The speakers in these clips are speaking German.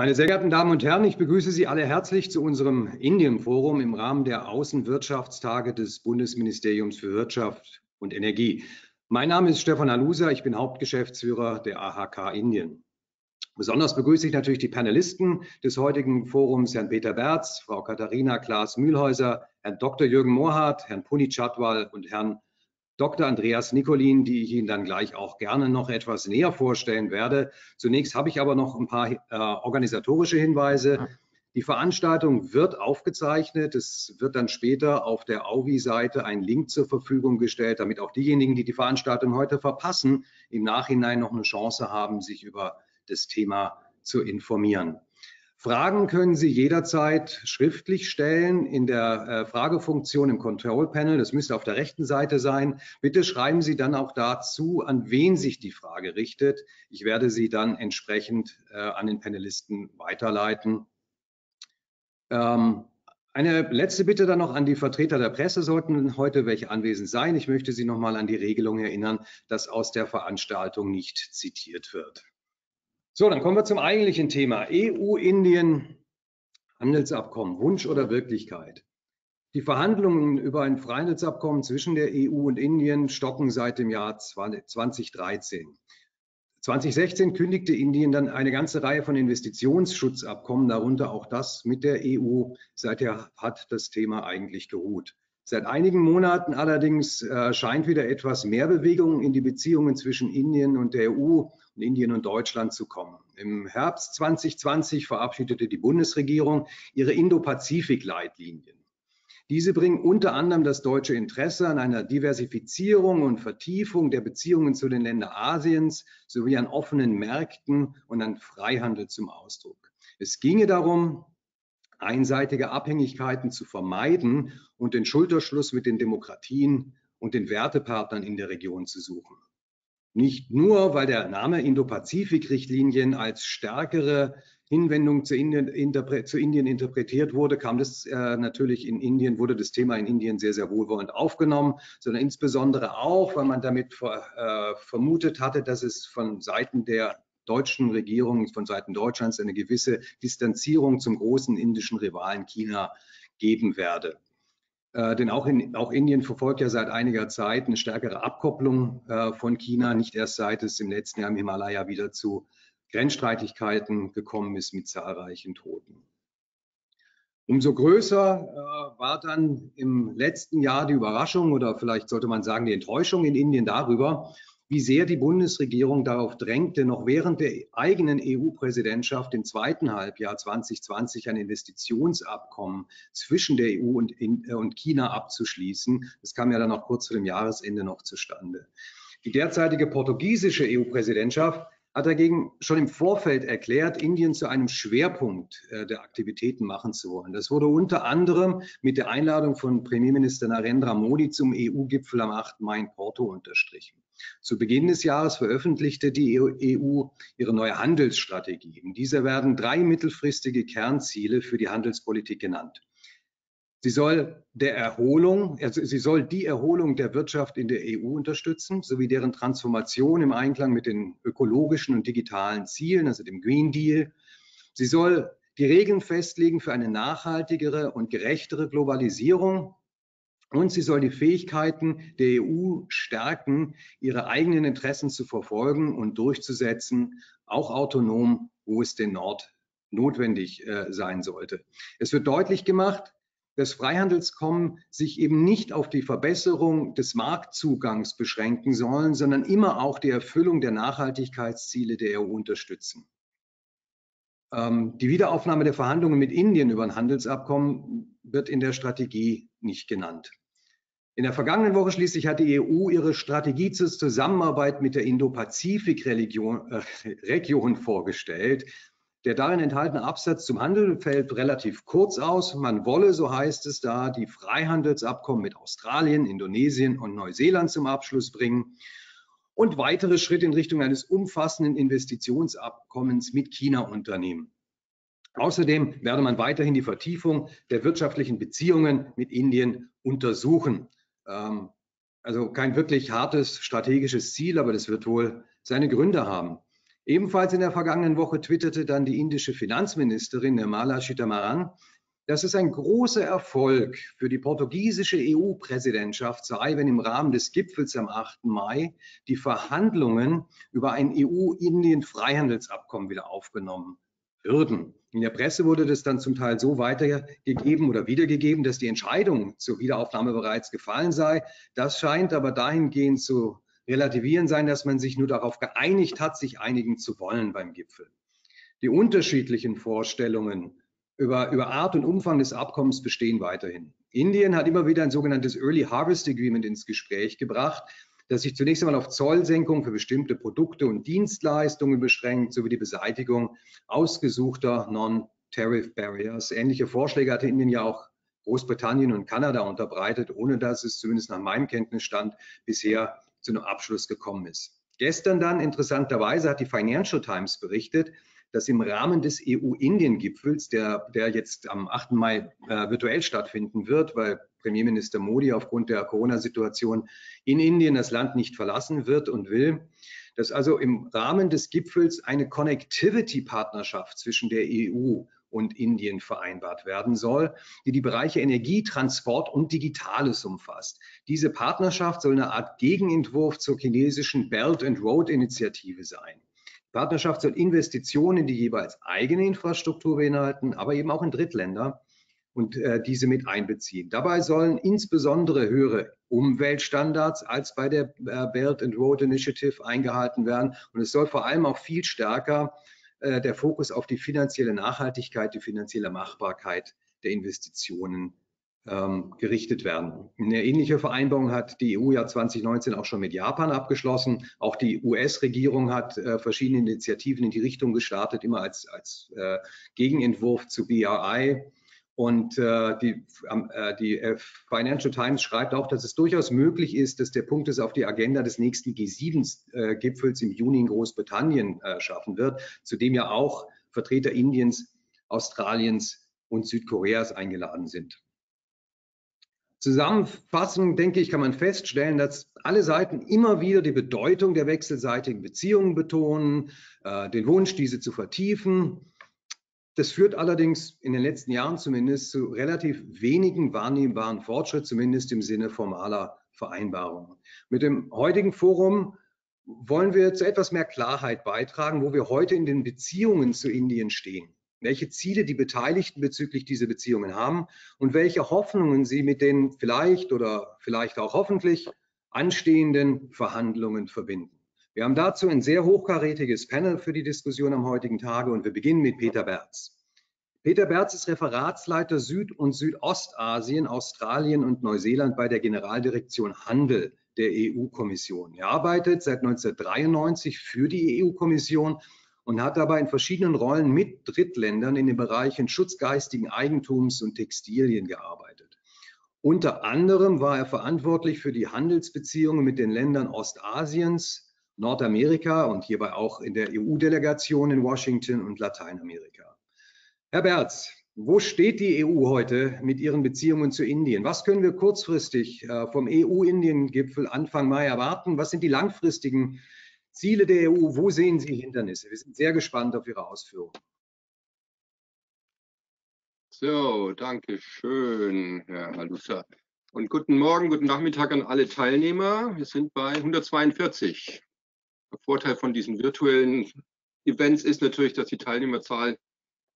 Meine sehr geehrten Damen und Herren, ich begrüße Sie alle herzlich zu unserem Indien-Forum im Rahmen der Außenwirtschaftstage des Bundesministeriums für Wirtschaft und Energie. Mein Name ist Stefan Alusa, ich bin Hauptgeschäftsführer der AHK Indien. Besonders begrüße ich natürlich die Panelisten des heutigen Forums, Herrn Peter Berz, Frau Katharina Klaas-Mühlhäuser, Herrn Dr. Jürgen Mohrhardt, Herrn Puni Chadwal und Herrn Dr. Andreas Nicolin, die ich Ihnen dann gleich auch gerne noch etwas näher vorstellen werde. Zunächst habe ich aber noch ein paar äh, organisatorische Hinweise. Die Veranstaltung wird aufgezeichnet. Es wird dann später auf der AUWI-Seite ein Link zur Verfügung gestellt, damit auch diejenigen, die die Veranstaltung heute verpassen, im Nachhinein noch eine Chance haben, sich über das Thema zu informieren. Fragen können Sie jederzeit schriftlich stellen in der äh, Fragefunktion im Control Panel. Das müsste auf der rechten Seite sein. Bitte schreiben Sie dann auch dazu, an wen sich die Frage richtet. Ich werde sie dann entsprechend äh, an den Panelisten weiterleiten. Ähm, eine letzte Bitte dann noch an die Vertreter der Presse sollten heute welche anwesend sein. Ich möchte Sie noch mal an die Regelung erinnern, dass aus der Veranstaltung nicht zitiert wird. So, dann kommen wir zum eigentlichen Thema. EU-Indien-Handelsabkommen, Wunsch oder Wirklichkeit. Die Verhandlungen über ein Freihandelsabkommen zwischen der EU und Indien stocken seit dem Jahr 2013. 2016 kündigte Indien dann eine ganze Reihe von Investitionsschutzabkommen, darunter auch das mit der EU. Seither hat das Thema eigentlich geruht. Seit einigen Monaten allerdings äh, scheint wieder etwas mehr Bewegung in die Beziehungen zwischen Indien und der EU und Indien und Deutschland zu kommen. Im Herbst 2020 verabschiedete die Bundesregierung ihre Indo-Pazifik-Leitlinien. Diese bringen unter anderem das deutsche Interesse an einer Diversifizierung und Vertiefung der Beziehungen zu den Ländern Asiens sowie an offenen Märkten und an Freihandel zum Ausdruck. Es ginge darum, einseitige Abhängigkeiten zu vermeiden und den Schulterschluss mit den Demokratien und den Wertepartnern in der Region zu suchen. Nicht nur, weil der Name Indo-Pazifik-Richtlinien als stärkere Hinwendung zu Indien, interpre zu Indien, interpretiert wurde, kam das äh, natürlich in Indien, wurde das Thema in Indien sehr, sehr wohlwollend aufgenommen, sondern insbesondere auch, weil man damit ver, äh, vermutet hatte, dass es von Seiten der deutschen Regierung, von Seiten Deutschlands eine gewisse Distanzierung zum großen indischen Rivalen China geben werde. Äh, denn auch, in, auch, Indien verfolgt ja seit einiger Zeit eine stärkere Abkopplung äh, von China, nicht erst seit es im letzten Jahr im Himalaya wieder zu Grenzstreitigkeiten gekommen ist mit zahlreichen Toten. Umso größer äh, war dann im letzten Jahr die Überraschung oder vielleicht sollte man sagen die Enttäuschung in Indien darüber, wie sehr die Bundesregierung darauf drängte, noch während der eigenen EU-Präsidentschaft im zweiten Halbjahr 2020 ein Investitionsabkommen zwischen der EU und, äh, und China abzuschließen. Das kam ja dann auch kurz vor dem Jahresende noch zustande. Die derzeitige portugiesische EU-Präsidentschaft hat dagegen schon im Vorfeld erklärt, Indien zu einem Schwerpunkt äh, der Aktivitäten machen zu wollen. Das wurde unter anderem mit der Einladung von Premierminister Narendra Modi zum EU-Gipfel am 8. Mai in Porto unterstrichen. Zu Beginn des Jahres veröffentlichte die EU ihre neue Handelsstrategie. In dieser werden drei mittelfristige Kernziele für die Handelspolitik genannt. Sie soll der Erholung, also sie soll die Erholung der Wirtschaft in der EU unterstützen, sowie deren Transformation im Einklang mit den ökologischen und digitalen Zielen, also dem Green Deal. Sie soll die Regeln festlegen für eine nachhaltigere und gerechtere Globalisierung und sie soll die Fähigkeiten der EU stärken, ihre eigenen Interessen zu verfolgen und durchzusetzen, auch autonom, wo es denn Nord notwendig äh, sein sollte. Es wird deutlich gemacht, dass Freihandelskommen sich eben nicht auf die Verbesserung des Marktzugangs beschränken sollen, sondern immer auch die Erfüllung der Nachhaltigkeitsziele der EU unterstützen. Ähm, die Wiederaufnahme der Verhandlungen mit Indien über ein Handelsabkommen wird in der Strategie nicht genannt. In der vergangenen Woche schließlich hat die EU ihre Strategie zur Zusammenarbeit mit der Indo-Pazifik-Region äh, vorgestellt. Der darin enthaltene Absatz zum Handel fällt relativ kurz aus. Man wolle, so heißt es da, die Freihandelsabkommen mit Australien, Indonesien und Neuseeland zum Abschluss bringen und weitere Schritte in Richtung eines umfassenden Investitionsabkommens mit China unternehmen. Außerdem werde man weiterhin die Vertiefung der wirtschaftlichen Beziehungen mit Indien untersuchen. Ähm, also kein wirklich hartes strategisches Ziel, aber das wird wohl seine Gründe haben. Ebenfalls in der vergangenen Woche twitterte dann die indische Finanzministerin Nirmala Sitharaman, dass es ein großer Erfolg für die portugiesische EU-Präsidentschaft sei, wenn im Rahmen des Gipfels am 8. Mai die Verhandlungen über ein EU-Indien-Freihandelsabkommen wieder aufgenommen würden. In der Presse wurde das dann zum Teil so weitergegeben oder wiedergegeben, dass die Entscheidung zur Wiederaufnahme bereits gefallen sei. Das scheint aber dahingehend zu relativieren sein, dass man sich nur darauf geeinigt hat, sich einigen zu wollen beim Gipfel. Die unterschiedlichen Vorstellungen über, über Art und Umfang des Abkommens bestehen weiterhin. Indien hat immer wieder ein sogenanntes Early Harvest Agreement ins Gespräch gebracht, das sich zunächst einmal auf Zollsenkung für bestimmte Produkte und Dienstleistungen beschränkt, sowie die Beseitigung ausgesuchter Non-Tariff Barriers. Ähnliche Vorschläge hatte Indien ja auch Großbritannien und Kanada unterbreitet, ohne dass es zumindest nach meinem Kenntnisstand bisher zu einem Abschluss gekommen ist. Gestern dann, interessanterweise, hat die Financial Times berichtet, dass im Rahmen des EU-Indien-Gipfels, der, der jetzt am 8. Mai äh, virtuell stattfinden wird, weil Premierminister Modi aufgrund der Corona-Situation in Indien das Land nicht verlassen wird und will, dass also im Rahmen des Gipfels eine Connectivity-Partnerschaft zwischen der EU und Indien vereinbart werden soll, die die Bereiche Energie, Transport und Digitales umfasst. Diese Partnerschaft soll eine Art Gegenentwurf zur chinesischen Belt and Road Initiative sein. Partnerschaft soll Investitionen in die jeweils eigene Infrastruktur beinhalten, aber eben auch in Drittländer und äh, diese mit einbeziehen. Dabei sollen insbesondere höhere Umweltstandards als bei der äh, Belt and Road Initiative eingehalten werden. Und es soll vor allem auch viel stärker äh, der Fokus auf die finanzielle Nachhaltigkeit, die finanzielle Machbarkeit der Investitionen ähm, gerichtet werden. Eine ähnliche Vereinbarung hat die EU ja 2019 auch schon mit Japan abgeschlossen. Auch die US-Regierung hat äh, verschiedene Initiativen in die Richtung gestartet, immer als, als äh, Gegenentwurf zu BRI. Und äh, die, äh, die äh, Financial Times schreibt auch, dass es durchaus möglich ist, dass der Punkt es auf die Agenda des nächsten G7-Gipfels im Juni in Großbritannien äh, schaffen wird, zu dem ja auch Vertreter Indiens, Australiens und Südkoreas eingeladen sind. Zusammenfassend, denke ich, kann man feststellen, dass alle Seiten immer wieder die Bedeutung der wechselseitigen Beziehungen betonen, äh, den Wunsch, diese zu vertiefen. Das führt allerdings in den letzten Jahren zumindest zu relativ wenigen wahrnehmbaren Fortschritt, zumindest im Sinne formaler Vereinbarungen. Mit dem heutigen Forum wollen wir zu etwas mehr Klarheit beitragen, wo wir heute in den Beziehungen zu Indien stehen welche Ziele die Beteiligten bezüglich dieser Beziehungen haben und welche Hoffnungen sie mit den vielleicht oder vielleicht auch hoffentlich anstehenden Verhandlungen verbinden. Wir haben dazu ein sehr hochkarätiges Panel für die Diskussion am heutigen Tage und wir beginnen mit Peter Berz. Peter Berz ist Referatsleiter Süd- und Südostasien, Australien und Neuseeland bei der Generaldirektion Handel der EU-Kommission. Er arbeitet seit 1993 für die EU-Kommission und hat dabei in verschiedenen Rollen mit Drittländern in den Bereichen Schutz geistigen Eigentums und Textilien gearbeitet. Unter anderem war er verantwortlich für die Handelsbeziehungen mit den Ländern Ostasiens, Nordamerika und hierbei auch in der EU-Delegation in Washington und Lateinamerika. Herr Berz, wo steht die EU heute mit ihren Beziehungen zu Indien? Was können wir kurzfristig äh, vom EU-Indien-Gipfel Anfang Mai erwarten? Was sind die langfristigen Ziele der EU, wo sehen Sie Hindernisse? Wir sind sehr gespannt auf Ihre Ausführungen. So, danke schön, Herr Halusa. Und guten Morgen, guten Nachmittag an alle Teilnehmer. Wir sind bei 142. Vorteil von diesen virtuellen Events ist natürlich, dass die Teilnehmerzahl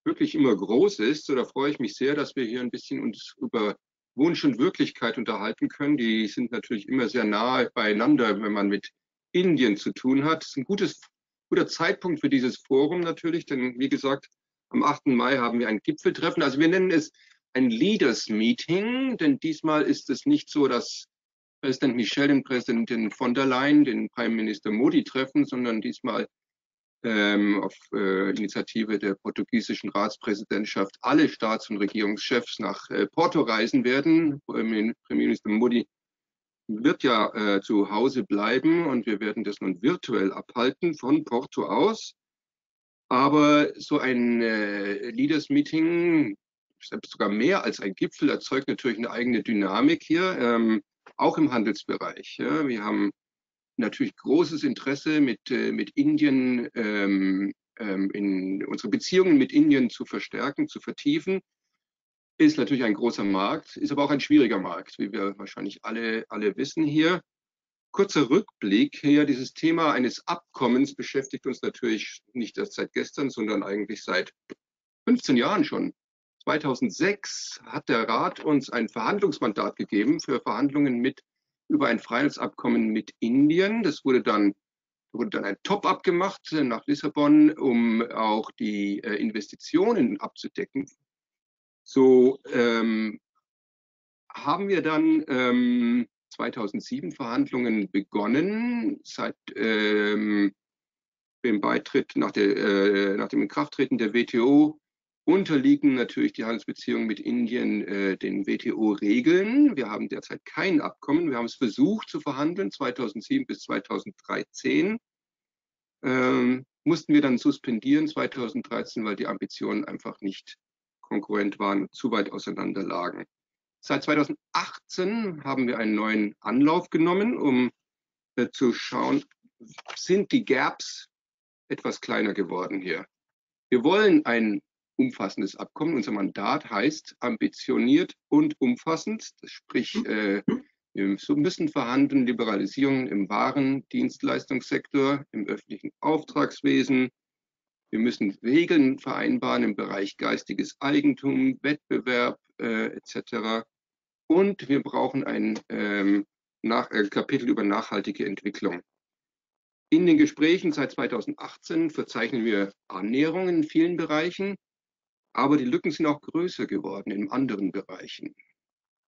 wirklich immer groß ist. So, da freue ich mich sehr, dass wir hier ein bisschen uns über Wunsch und Wirklichkeit unterhalten können. Die sind natürlich immer sehr nahe beieinander, wenn man mit Indien zu tun hat. Das ist ein gutes, guter Zeitpunkt für dieses Forum natürlich, denn wie gesagt, am 8. Mai haben wir ein Gipfeltreffen. Also wir nennen es ein Leaders Meeting, denn diesmal ist es nicht so, dass Präsident Michel den Präsidentin von der Leyen, den Prime Minister Modi treffen, sondern diesmal ähm, auf äh, Initiative der portugiesischen Ratspräsidentschaft alle Staats- und Regierungschefs nach äh, Porto reisen werden. Premierminister Modi wird ja äh, zu Hause bleiben und wir werden das nun virtuell abhalten von Porto aus. Aber so ein äh, Leaders Meeting, selbst sogar mehr als ein Gipfel, erzeugt natürlich eine eigene Dynamik hier, ähm, auch im Handelsbereich. Ja. Wir haben natürlich großes Interesse, mit, äh, mit Indien, ähm, ähm, in unsere Beziehungen mit Indien zu verstärken, zu vertiefen. Ist natürlich ein großer Markt, ist aber auch ein schwieriger Markt, wie wir wahrscheinlich alle, alle wissen hier. Kurzer Rückblick hier, dieses Thema eines Abkommens beschäftigt uns natürlich nicht erst seit gestern, sondern eigentlich seit 15 Jahren schon. 2006 hat der Rat uns ein Verhandlungsmandat gegeben für Verhandlungen mit über ein Freihandelsabkommen mit Indien. Das wurde dann, wurde dann ein Top-up gemacht nach Lissabon, um auch die äh, Investitionen abzudecken. So ähm, haben wir dann ähm, 2007 Verhandlungen begonnen. Seit ähm, dem Beitritt, nach, der, äh, nach dem Inkrafttreten der WTO unterliegen natürlich die Handelsbeziehungen mit Indien äh, den WTO-Regeln. Wir haben derzeit kein Abkommen. Wir haben es versucht zu verhandeln, 2007 bis 2013. Ähm, mussten wir dann suspendieren 2013, weil die Ambitionen einfach nicht konkurrent waren, zu weit auseinander lagen. Seit 2018 haben wir einen neuen Anlauf genommen, um äh, zu schauen, sind die Gaps etwas kleiner geworden hier. Wir wollen ein umfassendes Abkommen. Unser Mandat heißt ambitioniert und umfassend. Das sprich, mhm. äh, wir müssen verhandeln Liberalisierungen im Waren, Dienstleistungssektor, im öffentlichen Auftragswesen. Wir müssen Regeln vereinbaren im Bereich geistiges Eigentum, Wettbewerb äh, etc. Und wir brauchen ein ähm, nach, äh, Kapitel über nachhaltige Entwicklung. In den Gesprächen seit 2018 verzeichnen wir Annäherungen in vielen Bereichen. Aber die Lücken sind auch größer geworden in anderen Bereichen.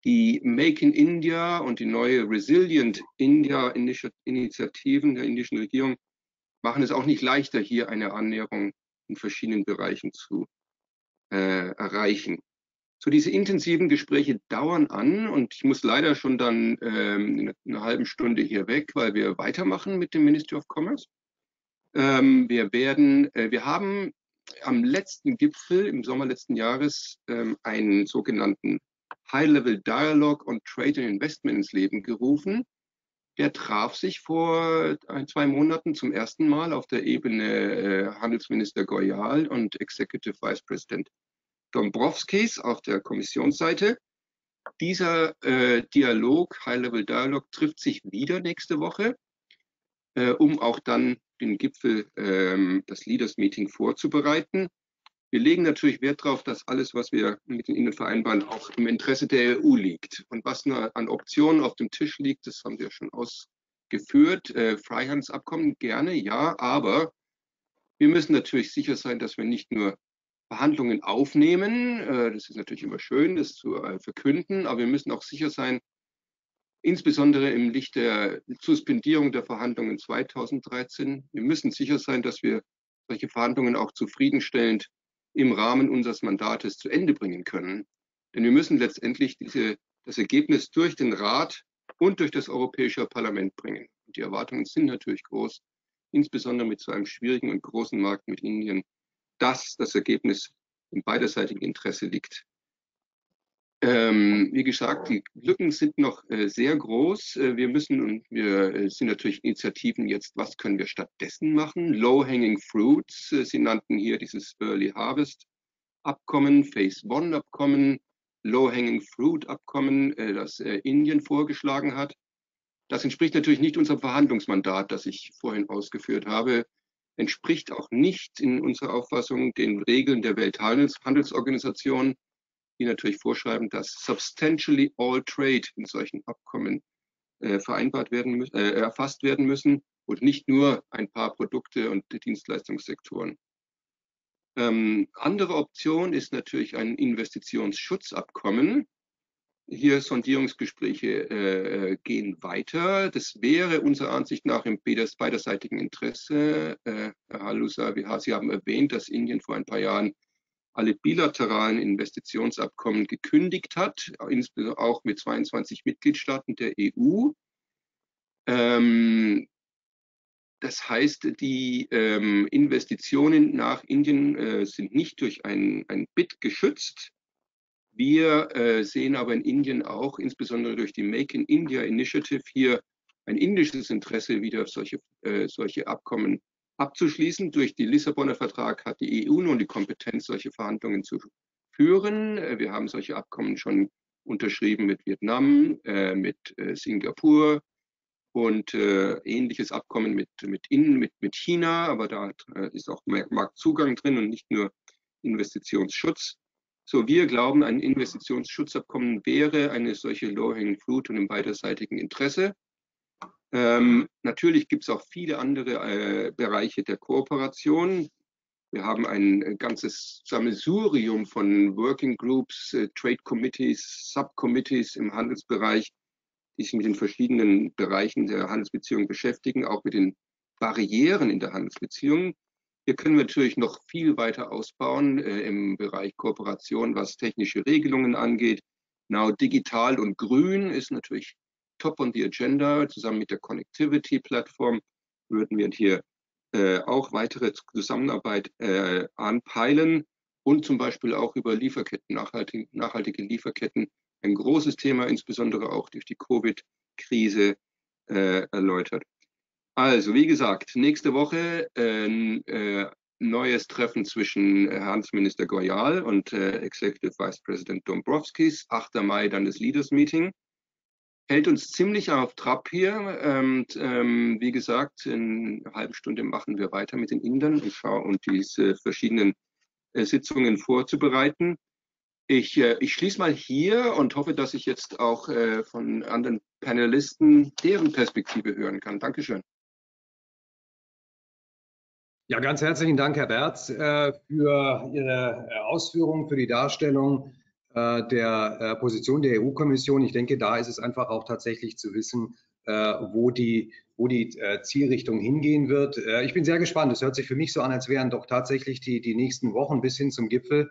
Die Make in India und die neue Resilient India Initiativen der indischen Regierung machen es auch nicht leichter, hier eine Annäherung in verschiedenen Bereichen zu äh, erreichen. So diese intensiven Gespräche dauern an und ich muss leider schon dann ähm, in einer halben Stunde hier weg, weil wir weitermachen mit dem Ministry of Commerce. Ähm, wir werden, äh, wir haben am letzten Gipfel im Sommer letzten Jahres ähm, einen sogenannten High-Level Dialogue on Trade and Investment ins Leben gerufen. Der traf sich vor ein, zwei Monaten zum ersten Mal auf der Ebene äh, Handelsminister Goyal und Executive Vice President Dombrovskis auf der Kommissionsseite. Dieser äh, Dialog, High-Level Dialog, trifft sich wieder nächste Woche, äh, um auch dann den Gipfel, ähm, das Leaders Meeting vorzubereiten. Wir legen natürlich Wert darauf, dass alles, was wir mit den Ihnen vereinbaren, auch im Interesse der EU liegt. Und was an Optionen auf dem Tisch liegt, das haben wir schon ausgeführt. Äh, Freihandelsabkommen gerne, ja, aber wir müssen natürlich sicher sein, dass wir nicht nur Verhandlungen aufnehmen. Äh, das ist natürlich immer schön, das zu äh, verkünden, aber wir müssen auch sicher sein, insbesondere im Licht der Suspendierung der Verhandlungen 2013. Wir müssen sicher sein, dass wir solche Verhandlungen auch zufriedenstellend im Rahmen unseres Mandates zu Ende bringen können. Denn wir müssen letztendlich diese, das Ergebnis durch den Rat und durch das Europäische Parlament bringen. Und die Erwartungen sind natürlich groß, insbesondere mit so einem schwierigen und großen Markt mit Indien, dass das Ergebnis im beiderseitigen Interesse liegt. Ähm, wie gesagt, die Lücken sind noch äh, sehr groß. Äh, wir müssen und wir äh, sind natürlich Initiativen jetzt, was können wir stattdessen machen? Low-hanging fruits. Äh, Sie nannten hier dieses Early Harvest Abkommen, Phase One Abkommen, Low-hanging fruit Abkommen, äh, das äh, Indien vorgeschlagen hat. Das entspricht natürlich nicht unserem Verhandlungsmandat, das ich vorhin ausgeführt habe, entspricht auch nicht in unserer Auffassung den Regeln der Welthandelsorganisation die natürlich vorschreiben, dass substantially all trade in solchen Abkommen äh, vereinbart werden äh, erfasst werden müssen und nicht nur ein paar Produkte und Dienstleistungssektoren. Ähm, andere Option ist natürlich ein Investitionsschutzabkommen. Hier Sondierungsgespräche äh, gehen weiter. Das wäre unserer Ansicht nach im beiderseitigen Interesse. Äh, Herr Halusa, Sie haben erwähnt, dass Indien vor ein paar Jahren alle bilateralen Investitionsabkommen gekündigt hat, insbesondere auch mit 22 Mitgliedstaaten der EU. Ähm, das heißt, die ähm, Investitionen nach Indien äh, sind nicht durch ein, ein BIT geschützt. Wir äh, sehen aber in Indien auch, insbesondere durch die Make in India Initiative, hier ein indisches Interesse, wieder solche, äh, solche Abkommen abzuschließen. Durch den Lissabonner Vertrag hat die EU nun die Kompetenz, solche Verhandlungen zu führen. Äh, wir haben solche Abkommen schon unterschrieben mit Vietnam, äh, mit äh, Singapur und äh, ähnliches Abkommen mit, mit, in, mit, mit China, aber da äh, ist auch Marktzugang drin und nicht nur Investitionsschutz. So, wir glauben, ein Investitionsschutzabkommen wäre eine solche Low-Hanging Fruit und im beiderseitigen Interesse. Ähm, natürlich gibt es auch viele andere äh, Bereiche der Kooperation. Wir haben ein äh, ganzes Sammelsurium von Working Groups, äh, Trade Committees, Subcommittees im Handelsbereich, die sich mit den verschiedenen Bereichen der Handelsbeziehungen beschäftigen, auch mit den Barrieren in der Handelsbeziehung. Hier können wir natürlich noch viel weiter ausbauen äh, im Bereich Kooperation, was technische Regelungen angeht. Now digital und grün ist natürlich top on the agenda. Zusammen mit der Connectivity Plattform würden wir hier äh, auch weitere Zusammenarbeit äh, anpeilen und zum Beispiel auch über Lieferketten, nachhaltige, nachhaltige Lieferketten, ein großes Thema, insbesondere auch durch die Covid-Krise äh, erläutert. Also, wie gesagt, nächste Woche ein äh, neues Treffen zwischen Handelsminister Goyal und äh, Executive Vice President Dombrovskis. 8. Mai dann das Leaders Meeting hält uns ziemlich auf Trab hier. Und ähm, wie gesagt, in einer halben Stunde machen wir weiter mit den Indern und, und diese verschiedenen äh, Sitzungen vorzubereiten. Ich, äh, ich schließe mal hier und hoffe, dass ich jetzt auch äh, von anderen Panelisten deren Perspektive hören kann. Dankeschön. Ja, ganz herzlichen Dank, Herr Berz, äh, für Ihre äh, Ausführungen, für die Darstellung der äh, Position der EU-Kommission. Ich denke, da ist es einfach auch tatsächlich zu wissen, äh, wo die, wo die Zielrichtung hingehen wird. Ich bin sehr gespannt. Es hört sich für mich so an, als wären doch tatsächlich die, die nächsten Wochen bis hin zum Gipfel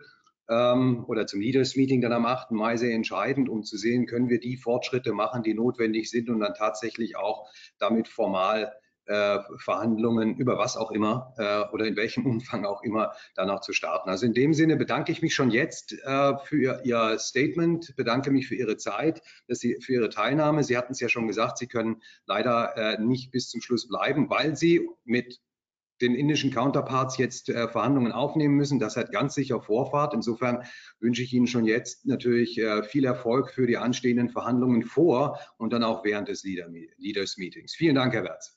ähm, oder zum Leaders Meeting dann am 8. Mai sehr entscheidend, um zu sehen, können wir die Fortschritte machen, die notwendig sind und dann tatsächlich auch damit formal äh, Verhandlungen über was auch immer äh, oder in welchem Umfang auch immer danach zu starten. Also in dem Sinne bedanke ich mich schon jetzt äh, für ihr, Statement, bedanke mich für Ihre Zeit, dass Sie, für Ihre Teilnahme. Sie hatten es ja schon gesagt, Sie können leider äh, nicht bis zum Schluss bleiben, weil Sie mit den indischen Counterparts jetzt äh, Verhandlungen aufnehmen müssen. Das hat ganz sicher Vorfahrt. Insofern wünsche ich Ihnen schon jetzt natürlich äh, viel Erfolg für die anstehenden Verhandlungen vor und dann auch während des Leader Leaders Meetings. Vielen Dank, Herr Wertz.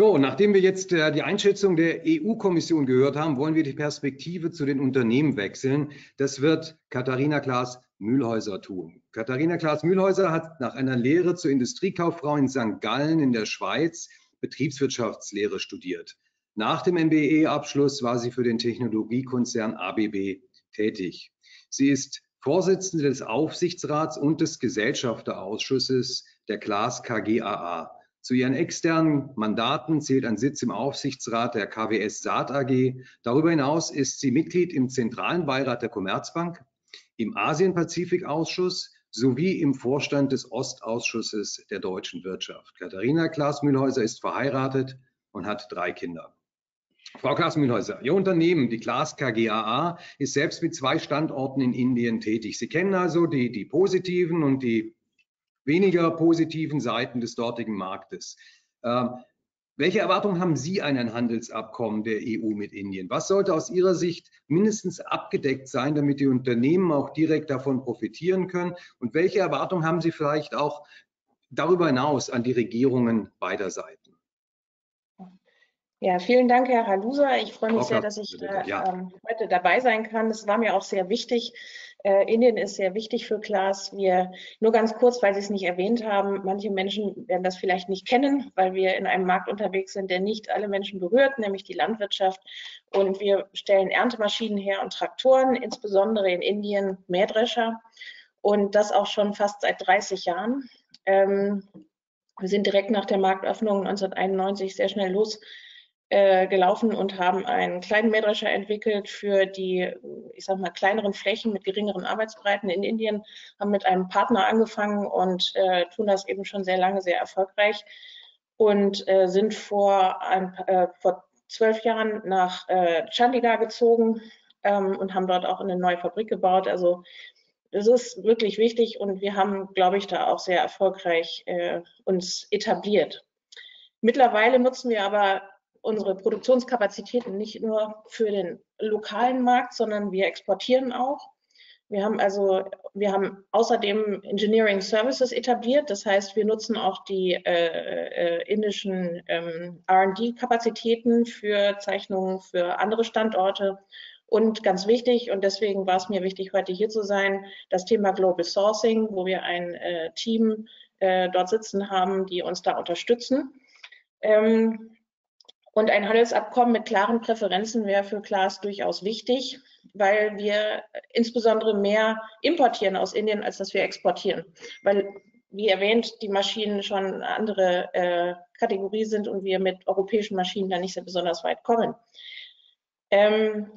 So, nachdem wir jetzt äh, die Einschätzung der EU-Kommission gehört haben, wollen wir die Perspektive zu den Unternehmen wechseln. Das wird Katharina Klaas-Mühlhäuser tun. Katharina Klaas-Mühlhäuser hat nach einer Lehre zur Industriekauffrau in St. Gallen in der Schweiz Betriebswirtschaftslehre studiert. Nach dem MBE-Abschluss war sie für den Technologiekonzern ABB tätig. Sie ist Vorsitzende des Aufsichtsrats und des Gesellschafterausschusses der Klaas KGaA. Zu ihren externen Mandaten zählt ein Sitz im Aufsichtsrat der KWS Saat AG. Darüber hinaus ist sie Mitglied im zentralen Beirat der Commerzbank, im Asien-Pazifik-Ausschuss sowie im Vorstand des Ostausschusses der deutschen Wirtschaft. Katharina Klaas-Mühlhäuser ist verheiratet und hat drei Kinder. Frau Klaas-Mühlhäuser, Ihr Unternehmen, die Klaas KGaA, ist selbst mit zwei Standorten in Indien tätig. Sie kennen also die, die positiven und die weniger positiven Seiten des dortigen Marktes. Ähm, welche Erwartungen haben Sie an ein Handelsabkommen der EU mit Indien? Was sollte aus Ihrer Sicht mindestens abgedeckt sein, damit die Unternehmen auch direkt davon profitieren können? Und welche Erwartungen haben Sie vielleicht auch darüber hinaus an die Regierungen beider Seiten? Ja, vielen Dank, Herr Halusa. Ich freue mich sehr, dass ich da, ähm, heute dabei sein kann. Es war mir auch sehr wichtig, äh, Indien ist sehr wichtig für Klaas. Wir, nur ganz kurz, weil Sie es nicht erwähnt haben, manche Menschen werden das vielleicht nicht kennen, weil wir in einem Markt unterwegs sind, der nicht alle Menschen berührt, nämlich die Landwirtschaft. Und wir stellen Erntemaschinen her und Traktoren, insbesondere in Indien Mähdrescher. Und das auch schon fast seit 30 Jahren. Ähm, wir sind direkt nach der Marktöffnung 1991 sehr schnell los äh, gelaufen und haben einen kleinen Mähdrescher entwickelt für die, ich sag mal, kleineren Flächen mit geringeren Arbeitsbreiten in Indien, haben mit einem Partner angefangen und äh, tun das eben schon sehr lange sehr erfolgreich und äh, sind vor, ein, äh, vor zwölf Jahren nach äh, Chandigarh gezogen ähm, und haben dort auch eine neue Fabrik gebaut. Also das ist wirklich wichtig und wir haben, glaube ich, da auch sehr erfolgreich äh, uns etabliert. Mittlerweile nutzen wir aber unsere Produktionskapazitäten nicht nur für den lokalen Markt, sondern wir exportieren auch. Wir haben also, wir haben außerdem Engineering Services etabliert. Das heißt, wir nutzen auch die äh, äh, indischen ähm, R&D-Kapazitäten für Zeichnungen für andere Standorte. Und ganz wichtig, und deswegen war es mir wichtig, heute hier zu sein, das Thema Global Sourcing, wo wir ein äh, Team äh, dort sitzen haben, die uns da unterstützen. Ähm, und ein Handelsabkommen mit klaren Präferenzen wäre für Klaas durchaus wichtig, weil wir insbesondere mehr importieren aus Indien, als dass wir exportieren. Weil, wie erwähnt, die Maschinen schon eine andere äh, Kategorie sind und wir mit europäischen Maschinen da nicht sehr besonders weit kommen. Ähm,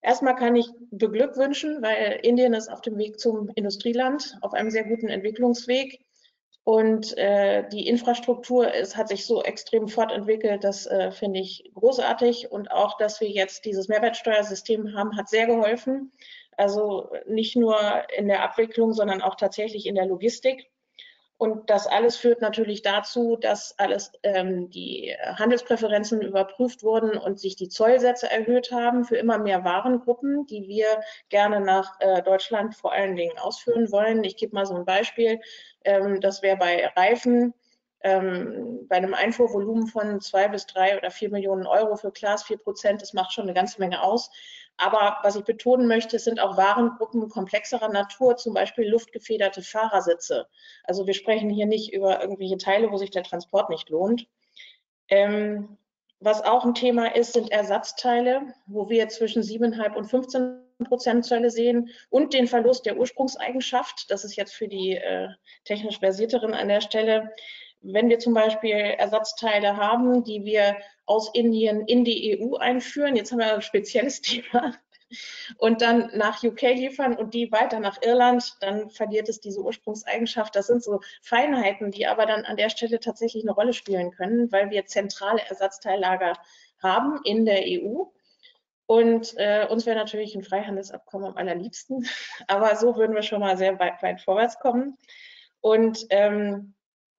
erstmal kann ich beglückwünschen, weil Indien ist auf dem Weg zum Industrieland, auf einem sehr guten Entwicklungsweg. Und äh, die Infrastruktur ist, hat sich so extrem fortentwickelt, das äh, finde ich großartig. Und auch, dass wir jetzt dieses Mehrwertsteuersystem haben, hat sehr geholfen. Also nicht nur in der Abwicklung, sondern auch tatsächlich in der Logistik. Und das alles führt natürlich dazu, dass alles ähm, die Handelspräferenzen überprüft wurden und sich die Zollsätze erhöht haben für immer mehr Warengruppen, die wir gerne nach äh, Deutschland vor allen Dingen ausführen wollen. Ich gebe mal so ein Beispiel. Ähm, das wäre bei Reifen ähm, bei einem Einfuhrvolumen von zwei bis drei oder vier Millionen Euro für Glas, vier Prozent, das macht schon eine ganze Menge aus. Aber was ich betonen möchte, sind auch Warengruppen komplexerer Natur, zum Beispiel luftgefederte Fahrersitze. Also wir sprechen hier nicht über irgendwelche Teile, wo sich der Transport nicht lohnt. Ähm, was auch ein Thema ist, sind Ersatzteile, wo wir zwischen 7,5 und 15 Prozent Zölle sehen und den Verlust der Ursprungseigenschaft. Das ist jetzt für die äh, technisch versierteren an der Stelle. Wenn wir zum Beispiel Ersatzteile haben, die wir aus Indien in die EU einführen, jetzt haben wir ein spezielles Thema, und dann nach UK liefern und die weiter nach Irland, dann verliert es diese Ursprungseigenschaft. Das sind so Feinheiten, die aber dann an der Stelle tatsächlich eine Rolle spielen können, weil wir zentrale Ersatzteillager haben in der EU. Und äh, uns wäre natürlich ein Freihandelsabkommen am allerliebsten, aber so würden wir schon mal sehr weit, weit vorwärts kommen. Und ähm,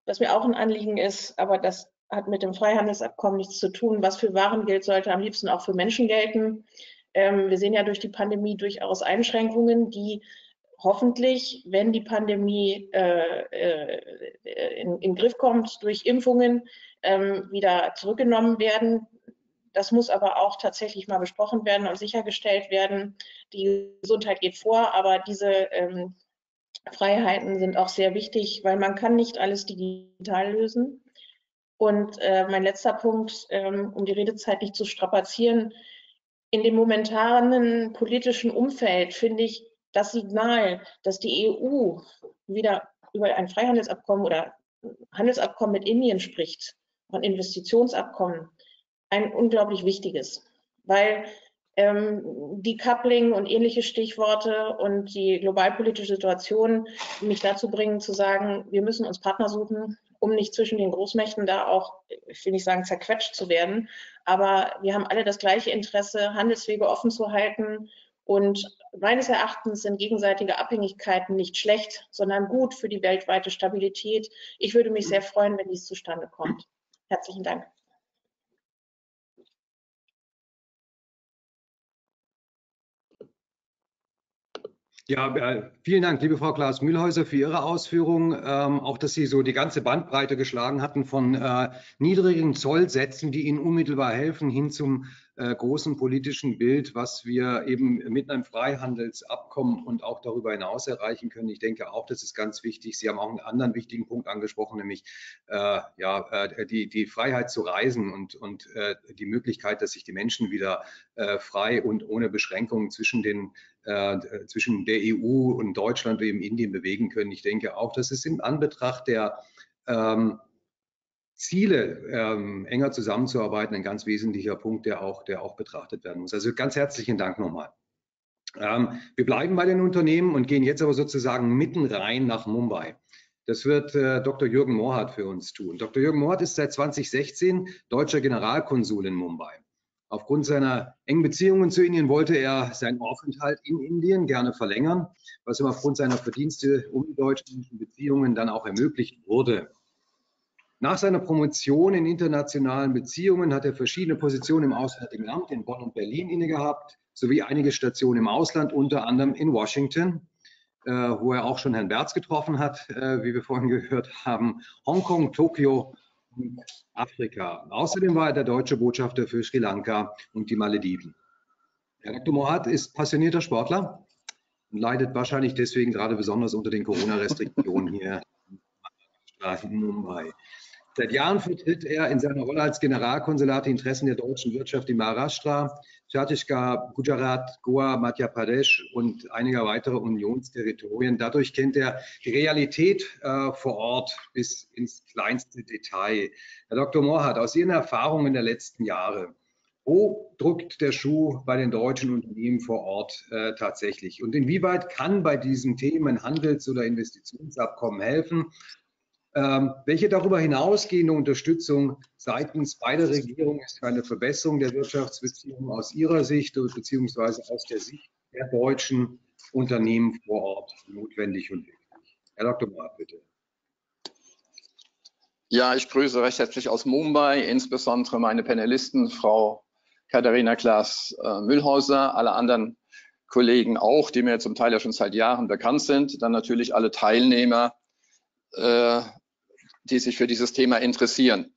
was mir auch ein Anliegen ist, aber das hat mit dem Freihandelsabkommen nichts zu tun. Was für Waren gilt, sollte am liebsten auch für Menschen gelten. Ähm, wir sehen ja durch die Pandemie durchaus Einschränkungen, die hoffentlich, wenn die Pandemie äh, äh, in, in Griff kommt, durch Impfungen ähm, wieder zurückgenommen werden. Das muss aber auch tatsächlich mal besprochen werden und sichergestellt werden. Die Gesundheit geht vor, aber diese ähm, Freiheiten sind auch sehr wichtig, weil man kann nicht alles digital lösen. Und äh, mein letzter Punkt, ähm, um die Redezeit nicht zu strapazieren, in dem momentanen politischen Umfeld finde ich das Signal, dass die EU wieder über ein Freihandelsabkommen oder Handelsabkommen mit Indien spricht, ein Investitionsabkommen, ein unglaublich wichtiges, weil ähm, Decoupling und ähnliche Stichworte und die globalpolitische Situation mich dazu bringen zu sagen, wir müssen uns Partner suchen, um nicht zwischen den Großmächten da auch, ich will nicht sagen zerquetscht zu werden, aber wir haben alle das gleiche Interesse, Handelswege offen zu halten und meines Erachtens sind gegenseitige Abhängigkeiten nicht schlecht, sondern gut für die weltweite Stabilität. Ich würde mich sehr freuen, wenn dies zustande kommt. Herzlichen Dank. Ja, äh, vielen Dank, liebe Frau Klaas-Mühlhäuser, für Ihre Ausführungen. Ähm, auch, dass Sie so die ganze Bandbreite geschlagen hatten von äh, niedrigen Zollsätzen, die Ihnen unmittelbar helfen, hin zum äh, großen politischen Bild, was wir eben mit einem Freihandelsabkommen und auch darüber hinaus erreichen können. Ich denke auch, das ist ganz wichtig. Sie haben auch einen anderen wichtigen Punkt angesprochen, nämlich äh, ja, äh, die, die Freiheit zu reisen und, und äh, die Möglichkeit, dass sich die Menschen wieder frei und ohne Beschränkungen zwischen den äh, zwischen der EU und Deutschland und eben Indien bewegen können. Ich denke auch, dass es in Anbetracht der ähm, Ziele ähm, enger zusammenzuarbeiten, ein ganz wesentlicher Punkt, der auch, der auch betrachtet werden muss. Also ganz herzlichen Dank nochmal. Ähm, wir bleiben bei den Unternehmen und gehen jetzt aber sozusagen mitten rein nach Mumbai. Das wird äh, Dr. Jürgen Mohrhardt für uns tun. Dr. Jürgen Mohrhardt ist seit 2016 deutscher Generalkonsul in Mumbai. Aufgrund seiner engen Beziehungen zu Indien wollte er seinen Aufenthalt in Indien gerne verlängern, was ihm aufgrund seiner Verdienste um die deutschen Beziehungen dann auch ermöglicht wurde. Nach seiner Promotion in internationalen Beziehungen hat er verschiedene Positionen im Auswärtigen Amt in Bonn und Berlin innegehabt, sowie einige Stationen im Ausland, unter anderem in Washington, äh, wo er auch schon Herrn Berz getroffen hat, äh, wie wir vorhin gehört haben, Hongkong, Tokio Afrika. Außerdem war er der deutsche Botschafter für Sri Lanka und die Malediven. Herr Dr. Mohat ist passionierter Sportler und leidet wahrscheinlich deswegen gerade besonders unter den Corona-Restriktionen hier in Mumbai. Seit Jahren vertritt er in seiner Rolle als Generalkonsulat die Interessen der deutschen Wirtschaft in Maharashtra, Chhattisgarh, Gujarat, Goa, Madhya Pradesh und einiger weiterer Unionsterritorien. Dadurch kennt er die Realität äh, vor Ort bis ins kleinste Detail. Herr Dr. Mohrhardt, aus Ihren Erfahrungen der letzten Jahre, wo drückt der Schuh bei den deutschen Unternehmen vor Ort äh, tatsächlich? Und inwieweit kann bei diesen Themen Handels- oder Investitionsabkommen helfen? Ähm, welche darüber hinausgehende Unterstützung seitens beider Regierungen ist für eine Verbesserung der Wirtschaftsbeziehungen aus Ihrer Sicht beziehungsweise aus der Sicht der deutschen Unternehmen vor Ort notwendig und wichtig? Herr Dr. Morat, bitte. Ja, ich grüße recht herzlich aus Mumbai, insbesondere meine Panelisten, Frau Katharina Klaas-Mühlhauser, alle anderen Kollegen auch, die mir zum Teil ja schon seit Jahren bekannt sind, dann natürlich alle Teilnehmer äh, die sich für dieses Thema interessieren.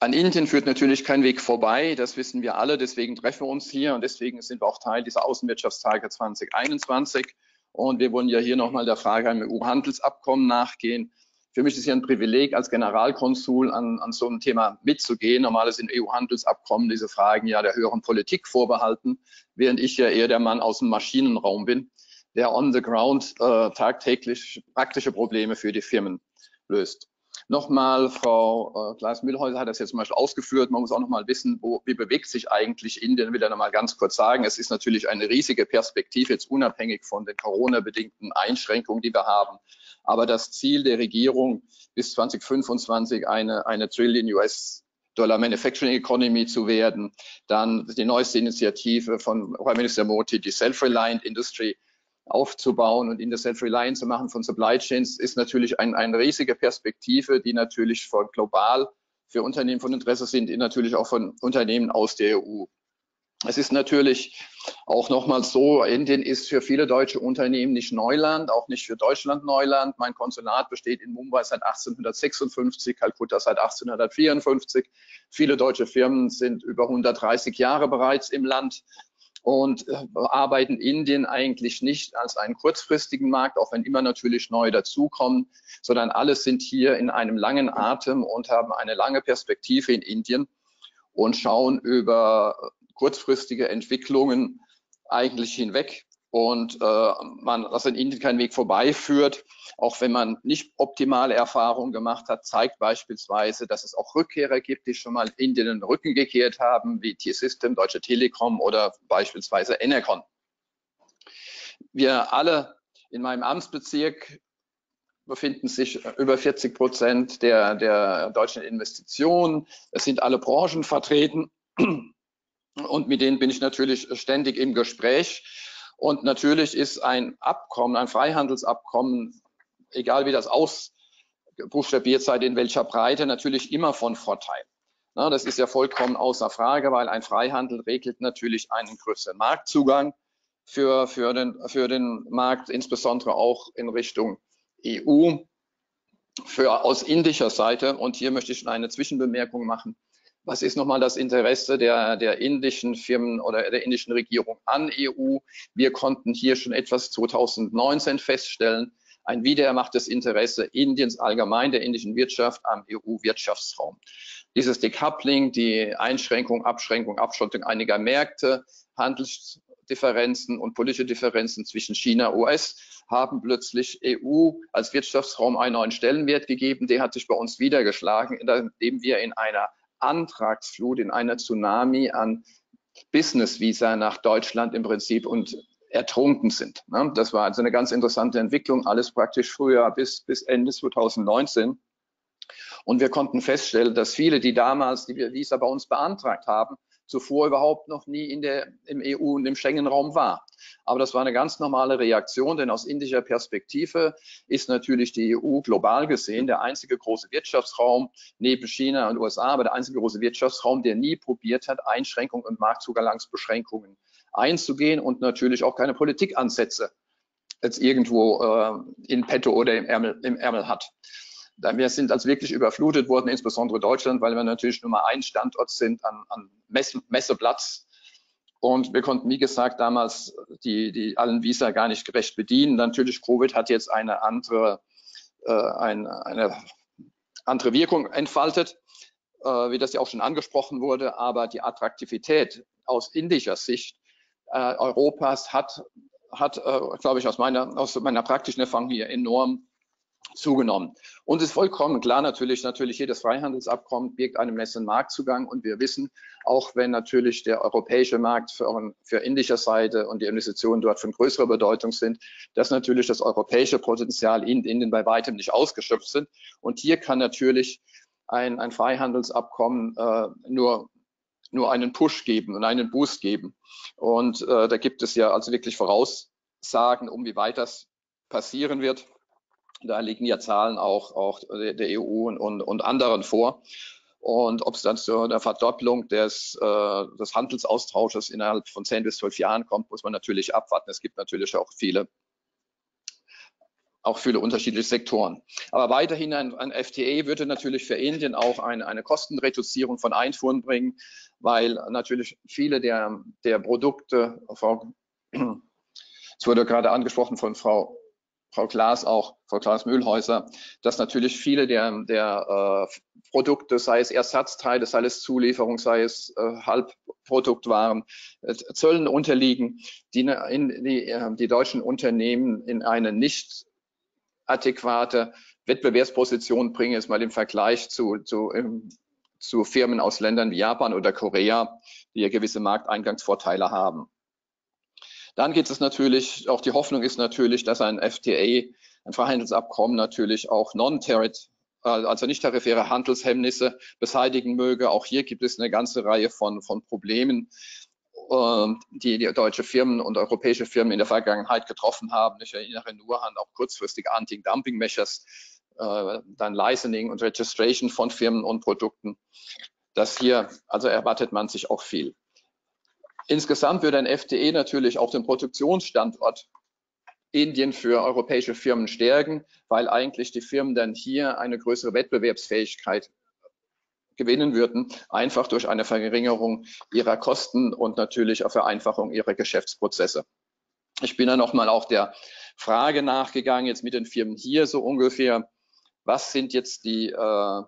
An Indien führt natürlich kein Weg vorbei, das wissen wir alle, deswegen treffen wir uns hier und deswegen sind wir auch Teil dieser Außenwirtschaftstage 2021. Und wir wollen ja hier nochmal der Frage einem EU-Handelsabkommen nachgehen. Für mich ist es ja ein Privileg, als Generalkonsul an, an so einem Thema mitzugehen. Normal sind EU-Handelsabkommen diese Fragen ja der höheren Politik vorbehalten, während ich ja eher der Mann aus dem Maschinenraum bin, der on the ground äh, tagtäglich praktische Probleme für die Firmen löst. Nochmal, Frau äh, Klaas-Mühlhäuser hat das jetzt zum Beispiel ausgeführt. Man muss auch nochmal wissen, wo, wie bewegt sich eigentlich Indien, will er nochmal ganz kurz sagen. Es ist natürlich eine riesige Perspektive, jetzt unabhängig von den Corona-bedingten Einschränkungen, die wir haben. Aber das Ziel der Regierung bis 2025 eine, eine Trillion US Dollar Manufacturing Economy zu werden. Dann die neueste Initiative von Prime Minister Modi, die Self-Reliant Industry aufzubauen und in der Self-Reliant zu machen von Supply Chains ist natürlich ein, eine riesige Perspektive, die natürlich von global für Unternehmen von Interesse sind, natürlich auch von Unternehmen aus der EU. Es ist natürlich auch nochmal so, Indien ist für viele deutsche Unternehmen nicht Neuland, auch nicht für Deutschland Neuland. Mein Konsulat besteht in Mumbai seit 1856, Kalkutta seit 1854. Viele deutsche Firmen sind über 130 Jahre bereits im Land und äh, arbeiten Indien eigentlich nicht als einen kurzfristigen Markt, auch wenn immer natürlich neu dazukommen, sondern alle sind hier in einem langen Atem und haben eine lange Perspektive in Indien und schauen über kurzfristige Entwicklungen eigentlich hinweg und äh, man, dass in Indien kein Weg vorbeiführt, auch wenn man nicht optimale Erfahrungen gemacht hat, zeigt beispielsweise, dass es auch Rückkehrer gibt, die schon mal Indien den Rücken gekehrt haben, wie T-System, Deutsche Telekom oder beispielsweise Enercon. Wir alle in meinem Amtsbezirk befinden sich über 40 Prozent der, der deutschen Investitionen. Es sind alle Branchen vertreten und mit denen bin ich natürlich ständig im Gespräch. Und natürlich ist ein Abkommen, ein Freihandelsabkommen, egal wie das ausbuchstabiert seid, in welcher Breite, natürlich immer von Vorteil. Na, das ist ja vollkommen außer Frage, weil ein Freihandel regelt natürlich einen größeren Marktzugang für, für, den, für den Markt, insbesondere auch in Richtung EU. Für, aus indischer Seite, und hier möchte ich eine Zwischenbemerkung machen, was ist nochmal das Interesse der, der indischen Firmen oder der indischen Regierung an EU? Wir konnten hier schon etwas 2019 feststellen, ein wiederermachtes Interesse Indiens allgemein, der indischen Wirtschaft am EU-Wirtschaftsraum. Dieses Decoupling, die Einschränkung, Abschränkung, Abschottung einiger Märkte, Handelsdifferenzen und politische Differenzen zwischen China und US haben plötzlich EU als Wirtschaftsraum einen neuen Stellenwert gegeben. Der hat sich bei uns wiedergeschlagen, indem wir in einer Antragsflut, in einer Tsunami an Business Visa nach Deutschland im Prinzip und ertrunken sind. Ne? Das war also eine ganz interessante Entwicklung, alles praktisch früher bis, bis Ende 2019. Und wir konnten feststellen, dass viele, die damals die Visa bei uns beantragt haben, zuvor überhaupt noch nie in der, im EU und im Schengen-Raum war. Aber das war eine ganz normale Reaktion, denn aus indischer Perspektive ist natürlich die EU global gesehen der einzige große Wirtschaftsraum neben China und USA, aber der einzige große Wirtschaftsraum, der nie probiert hat, Einschränkungen und Marktzugangsbeschränkungen einzugehen und natürlich auch keine Politikansätze jetzt irgendwo äh, in petto oder im Ärmel, im Ärmel hat. Wir sind also wirklich überflutet worden, insbesondere Deutschland, weil wir natürlich Nummer ein Standort sind an, an Messe, Messeplatz. Und wir konnten, wie gesagt, damals die, die allen Visa gar nicht gerecht bedienen. Natürlich, Covid hat jetzt eine andere, äh, eine, eine andere Wirkung entfaltet, äh, wie das ja auch schon angesprochen wurde. Aber die Attraktivität aus indischer Sicht äh, Europas hat, hat äh, glaube ich, aus meiner, aus meiner praktischen Erfahrung hier enorm zugenommen. Und es ist vollkommen klar, natürlich, natürlich jedes Freihandelsabkommen birgt einen besseren Marktzugang. Und wir wissen, auch wenn natürlich der europäische Markt für, für indischer Seite und die Investitionen dort von größerer Bedeutung sind, dass natürlich das europäische Potenzial in Indien bei weitem nicht ausgeschöpft sind. Und hier kann natürlich ein, ein Freihandelsabkommen äh, nur nur einen Push geben und einen Boost geben. Und äh, da gibt es ja also wirklich Voraussagen, um wie weit das passieren wird. Da liegen ja Zahlen auch, auch der EU und, und, und anderen vor. Und ob es dann zu einer Verdopplung des, äh, des Handelsaustausches innerhalb von zehn bis zwölf Jahren kommt, muss man natürlich abwarten. Es gibt natürlich auch viele, auch viele unterschiedliche Sektoren. Aber weiterhin ein, ein FTA würde natürlich für Indien auch eine, eine Kostenreduzierung von Einfuhren bringen, weil natürlich viele der, der Produkte, Frau, es wurde gerade angesprochen von Frau Frau Klaas auch, Frau Klaas-Mühlhäuser, dass natürlich viele der, der äh, Produkte, sei es Ersatzteile, sei es Zulieferung, sei es äh, Halbproduktwaren, äh, Zöllen unterliegen, die, in, die äh, die deutschen Unternehmen in eine nicht adäquate Wettbewerbsposition bringen, jetzt mal im Vergleich zu, zu, ähm, zu Firmen aus Ländern wie Japan oder Korea, die ja gewisse Markteingangsvorteile haben. Dann geht es natürlich, auch die Hoffnung ist natürlich, dass ein FTA, ein Freihandelsabkommen natürlich auch non-territ, äh, also nicht tarifäre Handelshemmnisse beseitigen möge. Auch hier gibt es eine ganze Reihe von, von Problemen, ähm, die, die deutsche Firmen und europäische Firmen in der Vergangenheit getroffen haben. Ich erinnere nur an auch kurzfristige Anti-Dumping-Measures, äh, dann Licensing und Registration von Firmen und Produkten. Das hier, also erwartet man sich auch viel. Insgesamt würde ein FTE natürlich auch den Produktionsstandort Indien für europäische Firmen stärken, weil eigentlich die Firmen dann hier eine größere Wettbewerbsfähigkeit gewinnen würden, einfach durch eine Verringerung ihrer Kosten und natürlich auch Vereinfachung ihrer Geschäftsprozesse. Ich bin dann nochmal auch der Frage nachgegangen, jetzt mit den Firmen hier so ungefähr, was sind jetzt die, äh,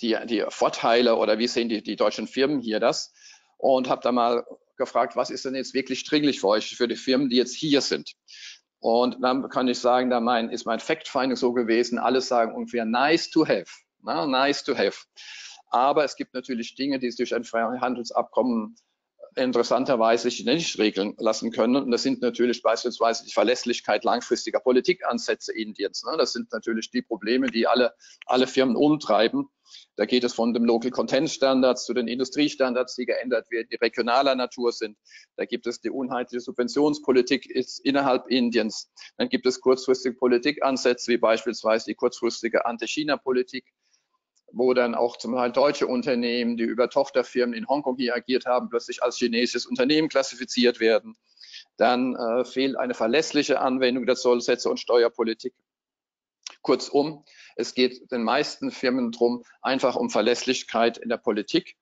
die, die Vorteile oder wie sehen die, die deutschen Firmen hier das? Und habe da mal gefragt, was ist denn jetzt wirklich dringlich für euch, für die Firmen, die jetzt hier sind? Und dann kann ich sagen, da mein, ist mein Fact-Finding so gewesen, alle sagen ungefähr nice to have, na, nice to have. Aber es gibt natürlich Dinge, die durch ein Freihandelsabkommen interessanterweise nicht regeln lassen können. Und das sind natürlich beispielsweise die Verlässlichkeit langfristiger Politikansätze Indiens. Ne? Das sind natürlich die Probleme, die alle, alle Firmen umtreiben. Da geht es von dem Local Content Standards zu den Industriestandards, die geändert werden, die regionaler Natur sind. Da gibt es die unheitliche Subventionspolitik innerhalb Indiens. Dann gibt es kurzfristige Politikansätze, wie beispielsweise die kurzfristige Anti-China-Politik, wo dann auch zum Teil deutsche Unternehmen, die über Tochterfirmen in Hongkong hier agiert haben, plötzlich als chinesisches Unternehmen klassifiziert werden. Dann äh, fehlt eine verlässliche Anwendung der Zollsätze und Steuerpolitik. Kurzum, es geht den meisten Firmen darum, einfach um Verlässlichkeit in der Politik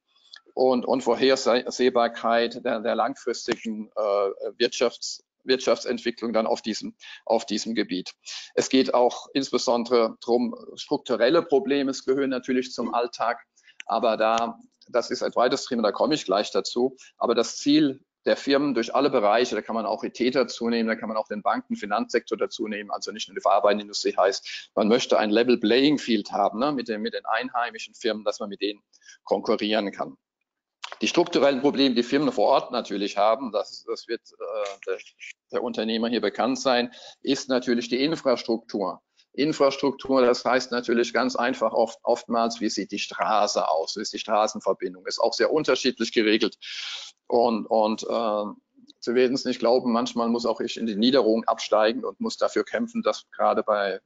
und, und Vorhersehbarkeit der, der langfristigen äh, Wirtschafts- Wirtschaftsentwicklung dann auf diesem, auf diesem Gebiet. Es geht auch insbesondere darum, strukturelle Probleme es gehören natürlich zum Alltag, aber da, das ist ein zweites Thema, da komme ich gleich dazu. Aber das Ziel der Firmen durch alle Bereiche, da kann man auch IT dazu nehmen, da kann man auch den Banken, Finanzsektor dazu nehmen, also nicht nur die verarbeitende Industrie heißt, man möchte ein Level Playing Field haben ne, mit, den, mit den einheimischen Firmen, dass man mit denen konkurrieren kann. Die strukturellen Probleme, die Firmen vor Ort natürlich haben, das, das wird äh, der, der, Unternehmer hier bekannt sein, ist natürlich die Infrastruktur. Infrastruktur, das heißt natürlich ganz einfach oft, oftmals, wie sieht die Straße aus, wie ist die Straßenverbindung, ist auch sehr unterschiedlich geregelt. Und, und äh, Sie werden es nicht glauben, manchmal muss auch ich in die Niederung absteigen und muss dafür kämpfen, dass gerade bei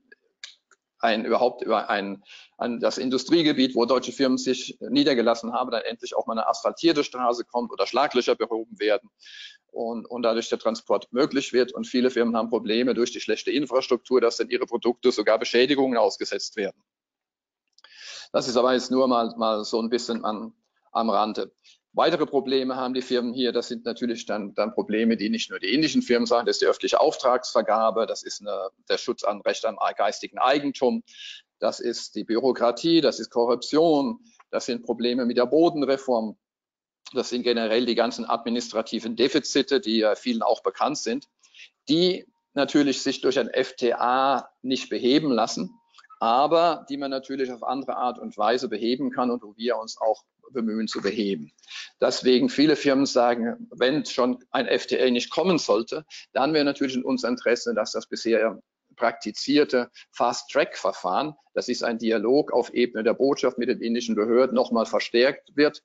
ein, überhaupt über ein, ein, das Industriegebiet, wo deutsche Firmen sich niedergelassen haben, dann endlich auch mal eine asphaltierte Straße kommt oder Schlaglöcher behoben werden und, und dadurch der Transport möglich wird. Und viele Firmen haben Probleme durch die schlechte Infrastruktur, dass dann ihre Produkte sogar Beschädigungen ausgesetzt werden. Das ist aber jetzt nur mal, mal so ein bisschen an, am Rande. Weitere Probleme haben die Firmen hier. Das sind natürlich dann, dann Probleme, die nicht nur die indischen Firmen sagen. Das ist die öffentliche Auftragsvergabe. Das ist eine, der Schutz an Recht am geistigen Eigentum. Das ist die Bürokratie. Das ist Korruption. Das sind Probleme mit der Bodenreform. Das sind generell die ganzen administrativen Defizite, die vielen auch bekannt sind, die natürlich sich durch ein FTA nicht beheben lassen, aber die man natürlich auf andere Art und Weise beheben kann und wo wir uns auch bemühen zu beheben. Deswegen viele Firmen sagen, wenn schon ein FTA nicht kommen sollte, dann wäre natürlich in unser Interesse, dass das bisher praktizierte Fast-Track-Verfahren, das ist ein Dialog auf Ebene der Botschaft mit den indischen Behörden, nochmal verstärkt wird,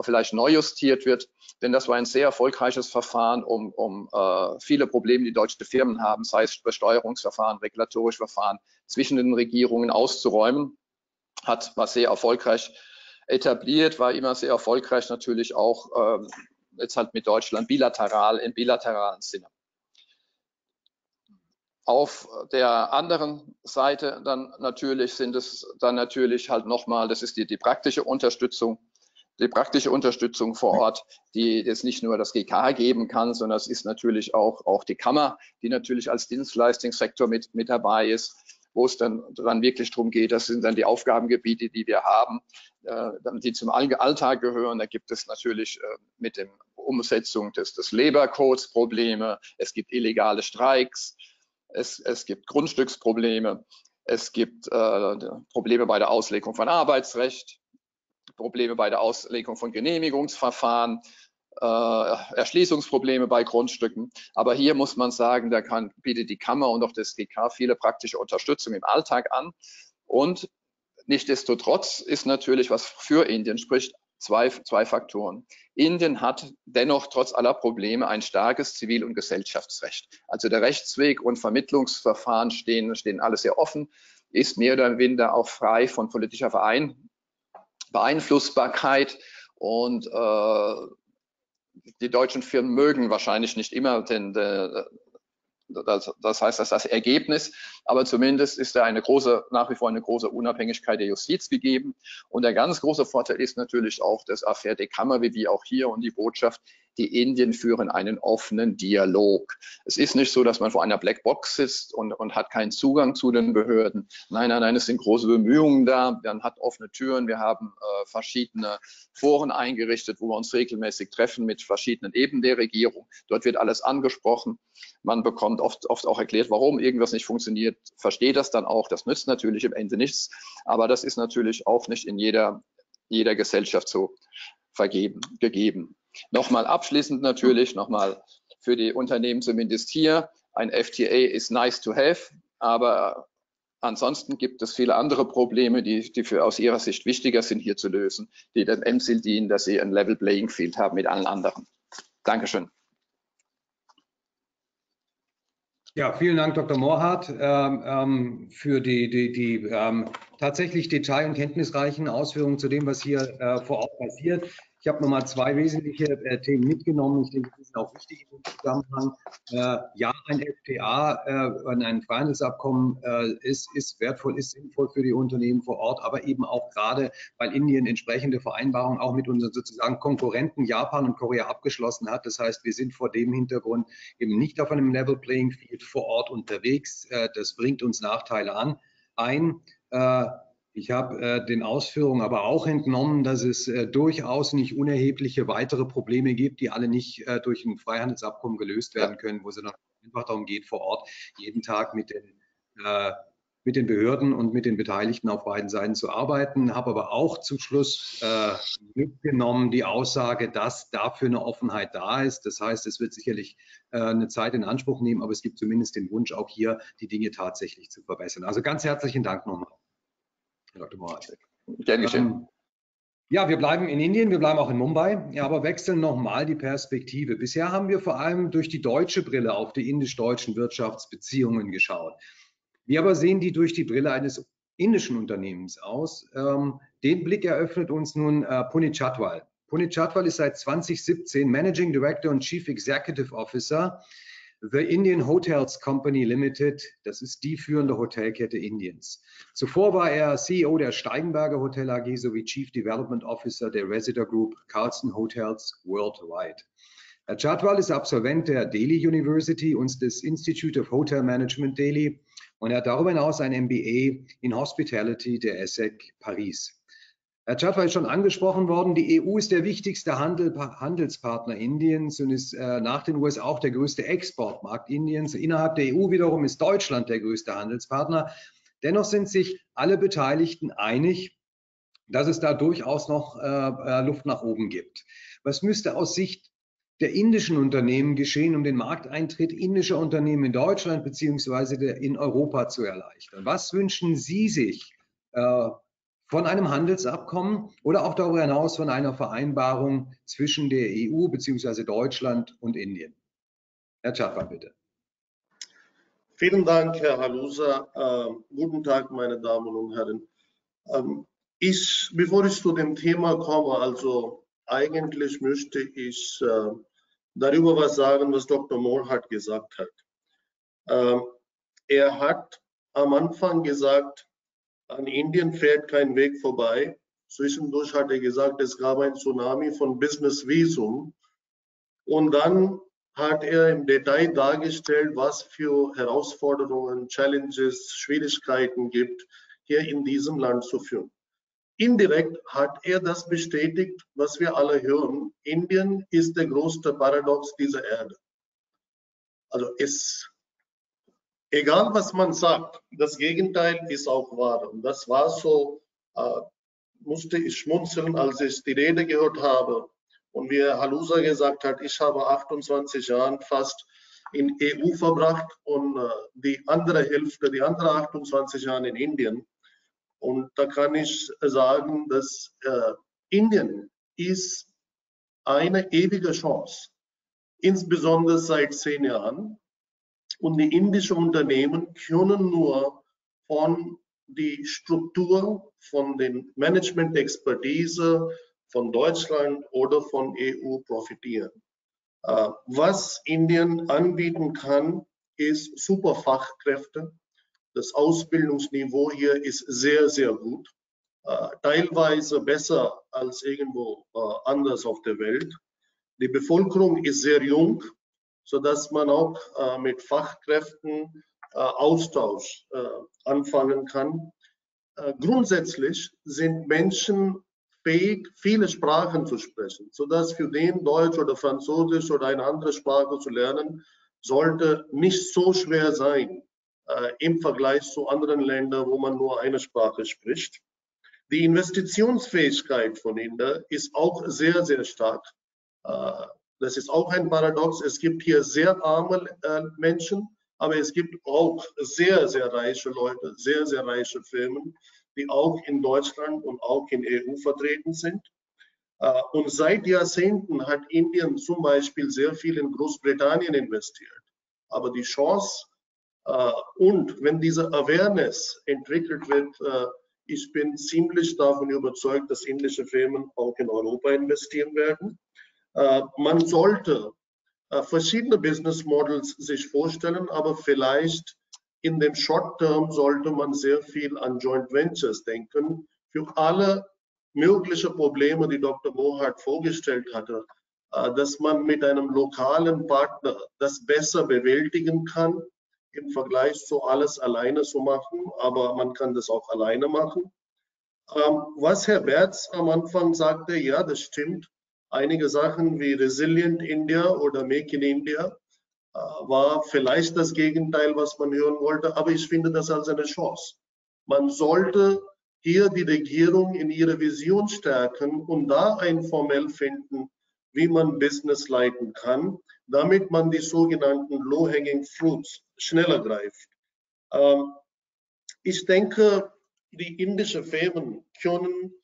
vielleicht neu justiert wird. Denn das war ein sehr erfolgreiches Verfahren, um, um äh, viele Probleme, die deutsche Firmen haben, sei es Besteuerungsverfahren, regulatorische Verfahren, zwischen den Regierungen auszuräumen. Hat, war sehr erfolgreich etabliert, war immer sehr erfolgreich natürlich auch ähm, jetzt halt mit Deutschland bilateral im bilateralen Sinne. Auf der anderen Seite dann natürlich sind es dann natürlich halt nochmal, das ist die, die praktische Unterstützung, die praktische Unterstützung vor Ort, die jetzt nicht nur das GK geben kann, sondern es ist natürlich auch, auch die Kammer, die natürlich als Dienstleistungssektor mit, mit dabei ist wo es dann, dann wirklich darum geht, das sind dann die Aufgabengebiete, die wir haben, äh, die zum Alltag gehören. Da gibt es natürlich äh, mit der Umsetzung des, des Labour-Codes Probleme, es gibt illegale Streiks, es, es gibt Grundstücksprobleme, es gibt äh, Probleme bei der Auslegung von Arbeitsrecht, Probleme bei der Auslegung von Genehmigungsverfahren, Erschließungsprobleme bei Grundstücken. Aber hier muss man sagen, da kann, bietet die Kammer und auch das GK viele praktische Unterstützung im Alltag an. Und Nichtsdestotrotz ist natürlich, was für Indien spricht, zwei, zwei Faktoren. Indien hat dennoch trotz aller Probleme ein starkes Zivil- und Gesellschaftsrecht. Also der Rechtsweg und Vermittlungsverfahren stehen, stehen alles sehr offen, ist mehr oder weniger auch frei von politischer Verein, Beeinflussbarkeit und äh, die deutschen Firmen mögen wahrscheinlich nicht immer den, den, das, das heißt, dass das Ergebnis, aber zumindest ist da eine große, nach wie vor eine große Unabhängigkeit der Justiz gegeben. Und der ganz große Vorteil ist natürlich auch, dass Affaire de Kammer, wie auch hier und die Botschaft die Indien führen einen offenen Dialog. Es ist nicht so, dass man vor einer Blackbox sitzt und, und hat keinen Zugang zu den Behörden. Nein, nein, nein, es sind große Bemühungen da. Man hat offene Türen. Wir haben äh, verschiedene Foren eingerichtet, wo wir uns regelmäßig treffen mit verschiedenen Ebenen der Regierung. Dort wird alles angesprochen. Man bekommt oft, oft auch erklärt, warum irgendwas nicht funktioniert. Versteht das dann auch. Das nützt natürlich im Ende nichts. Aber das ist natürlich auch nicht in jeder, jeder Gesellschaft so vergeben, gegeben. Nochmal abschließend natürlich, nochmal für die Unternehmen zumindest hier, ein FTA ist nice to have, aber ansonsten gibt es viele andere Probleme, die, die für aus Ihrer Sicht wichtiger sind, hier zu lösen, die dem MSIL dienen, dass Sie ein Level Playing Field haben mit allen anderen. Dankeschön. Ja, vielen Dank, Dr. Mohrhardt, ähm, ähm, für die, die, die ähm, tatsächlich detail- und kenntnisreichen Ausführungen zu dem, was hier äh, vor Ort passiert. Ich habe nochmal zwei wesentliche äh, Themen mitgenommen. Ich denke, die sind auch wichtig in dem Zusammenhang. Äh, ja, ein FTA, äh, ein Freihandelsabkommen äh, ist, ist wertvoll, ist sinnvoll für die Unternehmen vor Ort, aber eben auch gerade, weil Indien entsprechende Vereinbarungen auch mit unseren sozusagen Konkurrenten Japan und Korea abgeschlossen hat. Das heißt, wir sind vor dem Hintergrund eben nicht auf einem Level Playing Field vor Ort unterwegs. Äh, das bringt uns Nachteile an. Ein, äh, ich habe äh, den Ausführungen aber auch entnommen, dass es äh, durchaus nicht unerhebliche weitere Probleme gibt, die alle nicht äh, durch ein Freihandelsabkommen gelöst werden können, wo es dann einfach darum geht, vor Ort jeden Tag mit den äh, mit den Behörden und mit den Beteiligten auf beiden Seiten zu arbeiten, habe aber auch zum Schluss äh, mitgenommen die Aussage, dass dafür eine Offenheit da ist. Das heißt, es wird sicherlich äh, eine Zeit in Anspruch nehmen, aber es gibt zumindest den Wunsch, auch hier die Dinge tatsächlich zu verbessern. Also ganz herzlichen Dank nochmal, Dr. Moratek. Gerne geschehen. Ähm, ja, wir bleiben in Indien, wir bleiben auch in Mumbai, ja, aber wechseln nochmal die Perspektive. Bisher haben wir vor allem durch die deutsche Brille auf die indisch-deutschen Wirtschaftsbeziehungen geschaut. Wir aber sehen die durch die Brille eines indischen Unternehmens aus. Ähm, den Blick eröffnet uns nun äh, Punit Chatwal. Punit Chatwal ist seit 2017 Managing Director und Chief Executive Officer The Indian Hotels Company Limited. Das ist die führende Hotelkette Indiens. Zuvor war er CEO der Steigenberger Hotel AG sowie Chief Development Officer der Resida Group Carlson Hotels Worldwide. Herr Chatwal ist Absolvent der Delhi University und des Institute of Hotel Management Delhi und er hat darüber hinaus ein MBA in Hospitality der ESSEC Paris. Herr Chatwa ist schon angesprochen worden, die EU ist der wichtigste Handel, Handelspartner Indiens und ist äh, nach den USA auch der größte Exportmarkt Indiens. Innerhalb der EU wiederum ist Deutschland der größte Handelspartner. Dennoch sind sich alle Beteiligten einig, dass es da durchaus noch äh, äh Luft nach oben gibt. Was müsste aus Sicht der indischen Unternehmen geschehen, um den Markteintritt indischer Unternehmen in Deutschland beziehungsweise in Europa zu erleichtern. Was wünschen Sie sich äh, von einem Handelsabkommen oder auch darüber hinaus von einer Vereinbarung zwischen der EU beziehungsweise Deutschland und Indien? Herr Chapa, bitte. Vielen Dank, Herr Halusa. Äh, guten Tag, meine Damen und Herren. Ähm, ich, bevor ich zu dem Thema komme, also eigentlich möchte ich äh, darüber was sagen, was Dr. Morhardt gesagt hat. Äh, er hat am Anfang gesagt, an Indien fährt kein Weg vorbei. Zwischendurch hat er gesagt, es gab ein Tsunami von Business Visum. Und dann hat er im Detail dargestellt, was für Herausforderungen, Challenges, Schwierigkeiten gibt, hier in diesem Land zu führen. Indirekt hat er das bestätigt, was wir alle hören. Indien ist der größte Paradox dieser Erde. Also es, egal was man sagt, das Gegenteil ist auch wahr. Und das war so, äh, musste ich schmunzeln, als ich die Rede gehört habe. Und wie Herr Halusa gesagt hat, ich habe 28 Jahre fast in EU verbracht und äh, die andere Hälfte, die andere 28 Jahre in Indien. Und da kann ich sagen, dass äh, Indien ist eine ewige Chance, insbesondere seit zehn Jahren. Und die indischen Unternehmen können nur von die Struktur, von den Management-Expertise von Deutschland oder von EU profitieren. Äh, was Indien anbieten kann, ist super Fachkräfte, das Ausbildungsniveau hier ist sehr, sehr gut, äh, teilweise besser als irgendwo äh, anders auf der Welt. Die Bevölkerung ist sehr jung, sodass man auch äh, mit Fachkräften äh, Austausch äh, anfangen kann. Äh, grundsätzlich sind Menschen fähig, viele Sprachen zu sprechen, sodass für den Deutsch oder Französisch oder eine andere Sprache zu lernen, sollte nicht so schwer sein äh, im Vergleich zu anderen Ländern, wo man nur eine Sprache spricht. Die Investitionsfähigkeit von Indien ist auch sehr, sehr stark. Äh, das ist auch ein Paradox. Es gibt hier sehr arme äh, Menschen, aber es gibt auch sehr, sehr reiche Leute, sehr, sehr reiche Firmen, die auch in Deutschland und auch in EU vertreten sind. Äh, und seit Jahrzehnten hat Indien zum Beispiel sehr viel in Großbritannien investiert. Aber die Chance, äh, und wenn diese Awareness entwickelt wird, äh, ich bin ziemlich davon überzeugt, dass indische Firmen auch in Europa investieren werden. Äh, man sollte verschiedene Business Models sich vorstellen, aber vielleicht in dem Short Term sollte man sehr viel an Joint Ventures denken für alle möglichen Probleme, die Dr. Mohardt vorgestellt hatte, dass man mit einem lokalen Partner das besser bewältigen kann im Vergleich zu alles alleine zu machen, aber man kann das auch alleine machen. Ähm, was Herr Berz am Anfang sagte, ja, das stimmt. Einige Sachen wie Resilient India oder Make in India war vielleicht das Gegenteil, was man hören wollte, aber ich finde das als eine Chance. Man sollte hier die Regierung in ihre Vision stärken und da ein Formell finden, wie man Business leiten kann, damit man die sogenannten Low-Hanging Fruits schneller greift. Ähm, ich denke, die indischen Firmen können äh,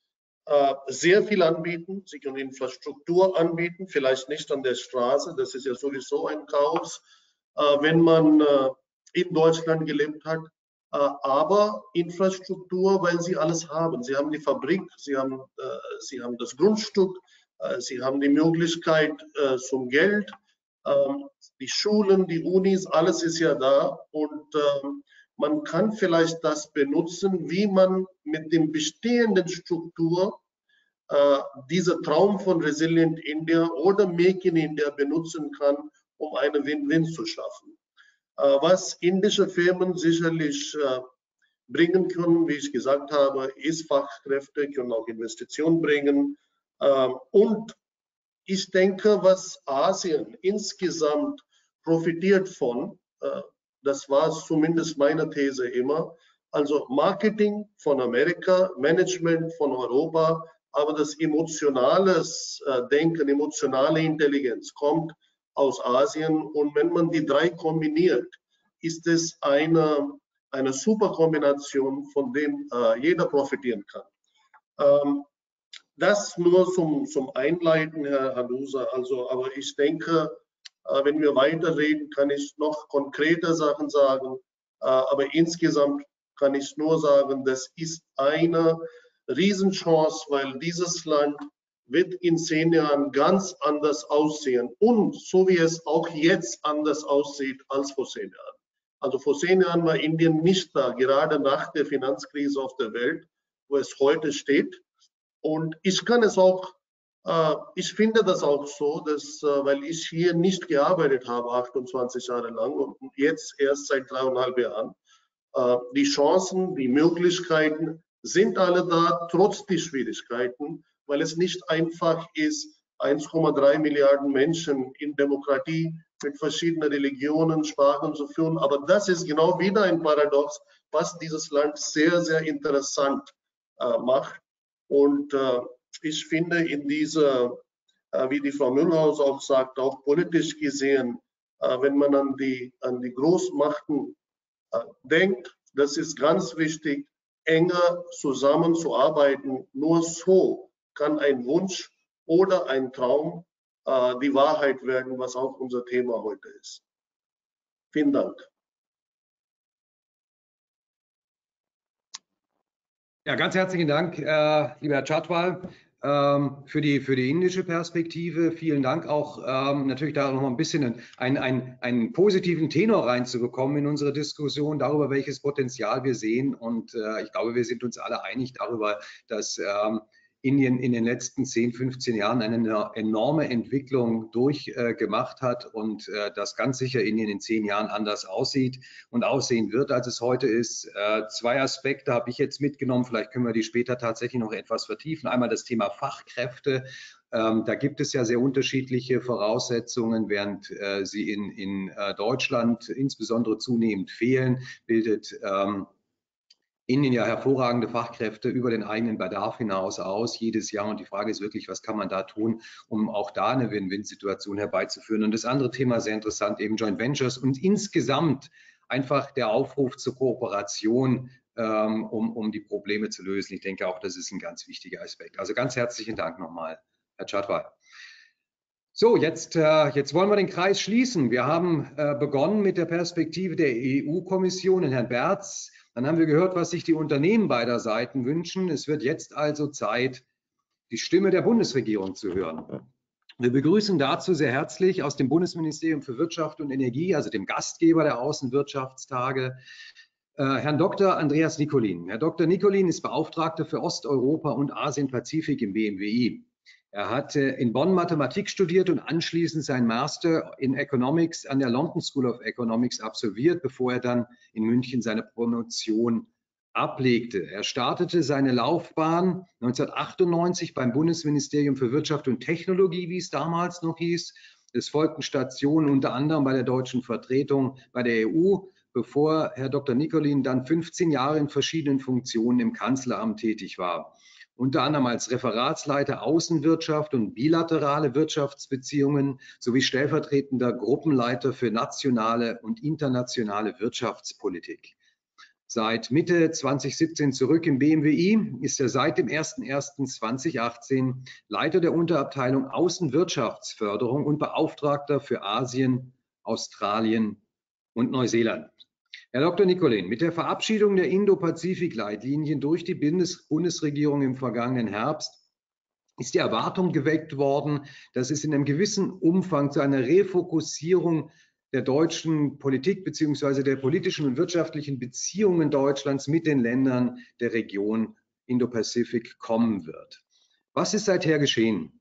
sehr viel anbieten. Sie können Infrastruktur anbieten, vielleicht nicht an der Straße, das ist ja sowieso ein Chaos, äh, wenn man äh, in Deutschland gelebt hat. Aber Infrastruktur, weil sie alles haben. Sie haben die Fabrik, sie haben, sie haben das Grundstück, sie haben die Möglichkeit zum Geld, ähm, die Schulen, die Unis, alles ist ja da. Und ähm, man kann vielleicht das benutzen, wie man mit dem bestehenden Struktur äh, diese Traum von Resilient India oder Make in India benutzen kann, um eine Win-Win zu schaffen. Äh, was indische Firmen sicherlich äh, bringen können, wie ich gesagt habe, ist Fachkräfte, können auch Investitionen bringen. Äh, und ich denke, was Asien insgesamt profitiert von, äh, das war zumindest meine These immer. Also Marketing von Amerika, Management von Europa, aber das emotionale äh, Denken, emotionale Intelligenz kommt aus Asien. Und wenn man die drei kombiniert, ist es eine, eine super Kombination, von dem äh, jeder profitieren kann. Ähm, das nur zum, zum Einleiten, Herr Halusa. Also, aber ich denke, wenn wir weiterreden, kann ich noch konkrete Sachen sagen. Äh, aber insgesamt kann ich nur sagen, das ist eine Riesenchance, weil dieses Land wird in zehn Jahren ganz anders aussehen und so wie es auch jetzt anders aussieht als vor zehn Jahren. Also vor zehn Jahren war Indien nicht da, gerade nach der Finanzkrise auf der Welt, wo es heute steht. Und ich kann es auch äh, ich finde das auch so, dass, äh, weil ich hier nicht gearbeitet habe, 28 Jahre lang und jetzt erst seit dreieinhalb Jahren, äh, die Chancen, die Möglichkeiten sind alle da, trotz der Schwierigkeiten, weil es nicht einfach ist, 1,3 Milliarden Menschen in Demokratie mit verschiedenen Religionen, Sprachen zu führen. Aber das ist genau wieder ein Paradox, was dieses Land sehr, sehr interessant äh, macht. Und äh, ich finde in dieser, äh, wie die Frau Müllhaus auch sagt, auch politisch gesehen, äh, wenn man an die, an die Großmachten äh, denkt, das ist ganz wichtig, enger zusammenzuarbeiten. Nur so kann ein Wunsch oder ein Traum die Wahrheit werden, was auch unser Thema heute ist. Vielen Dank. Ja, ganz herzlichen Dank, äh, lieber Herr Chatwal, ähm, für, die, für die indische Perspektive. Vielen Dank auch ähm, natürlich da noch mal ein bisschen einen, einen, einen positiven Tenor reinzubekommen in unsere Diskussion darüber, welches Potenzial wir sehen. Und äh, ich glaube, wir sind uns alle einig darüber, dass ähm, Indien in den letzten 10, 15 Jahren eine enorme Entwicklung durchgemacht äh, hat und äh, dass ganz sicher Indien in zehn Jahren anders aussieht und aussehen wird, als es heute ist. Äh, zwei Aspekte habe ich jetzt mitgenommen, vielleicht können wir die später tatsächlich noch etwas vertiefen. Einmal das Thema Fachkräfte. Ähm, da gibt es ja sehr unterschiedliche Voraussetzungen, während äh, sie in, in äh, Deutschland insbesondere zunehmend fehlen, bildet ähm, Indien ja hervorragende Fachkräfte über den eigenen Bedarf hinaus aus, jedes Jahr. Und die Frage ist wirklich, was kann man da tun, um auch da eine Win-Win-Situation herbeizuführen. Und das andere Thema, sehr interessant, eben Joint Ventures und insgesamt einfach der Aufruf zur Kooperation, ähm, um, um die Probleme zu lösen. Ich denke auch, das ist ein ganz wichtiger Aspekt. Also ganz herzlichen Dank nochmal, Herr Chadwal. So, jetzt, äh, jetzt wollen wir den Kreis schließen. Wir haben äh, begonnen mit der Perspektive der EU-Kommission in Herrn Berz dann haben wir gehört, was sich die Unternehmen beider Seiten wünschen. Es wird jetzt also Zeit, die Stimme der Bundesregierung zu hören. Wir begrüßen dazu sehr herzlich aus dem Bundesministerium für Wirtschaft und Energie, also dem Gastgeber der Außenwirtschaftstage, äh, Herrn Dr. Andreas Nicolin. Herr Dr. Nicolin ist Beauftragter für Osteuropa und Asien-Pazifik im BMWI. Er hat in Bonn Mathematik studiert und anschließend sein Master in Economics an der London School of Economics absolviert, bevor er dann in München seine Promotion ablegte. Er startete seine Laufbahn 1998 beim Bundesministerium für Wirtschaft und Technologie, wie es damals noch hieß, Es folgten Stationen unter anderem bei der deutschen Vertretung bei der EU, bevor Herr Dr. Nicolin dann 15 Jahre in verschiedenen Funktionen im Kanzleramt tätig war. Unter anderem als Referatsleiter Außenwirtschaft und bilaterale Wirtschaftsbeziehungen sowie stellvertretender Gruppenleiter für nationale und internationale Wirtschaftspolitik. Seit Mitte 2017 zurück im BMWI ist er seit dem 01.01.2018 Leiter der Unterabteilung Außenwirtschaftsförderung und Beauftragter für Asien, Australien und Neuseeland. Herr Dr. Nicolin, mit der Verabschiedung der Indo-Pazifik-Leitlinien durch die Bundesregierung im vergangenen Herbst ist die Erwartung geweckt worden, dass es in einem gewissen Umfang zu einer Refokussierung der deutschen Politik beziehungsweise der politischen und wirtschaftlichen Beziehungen Deutschlands mit den Ländern der Region Indo-Pazifik kommen wird. Was ist seither geschehen?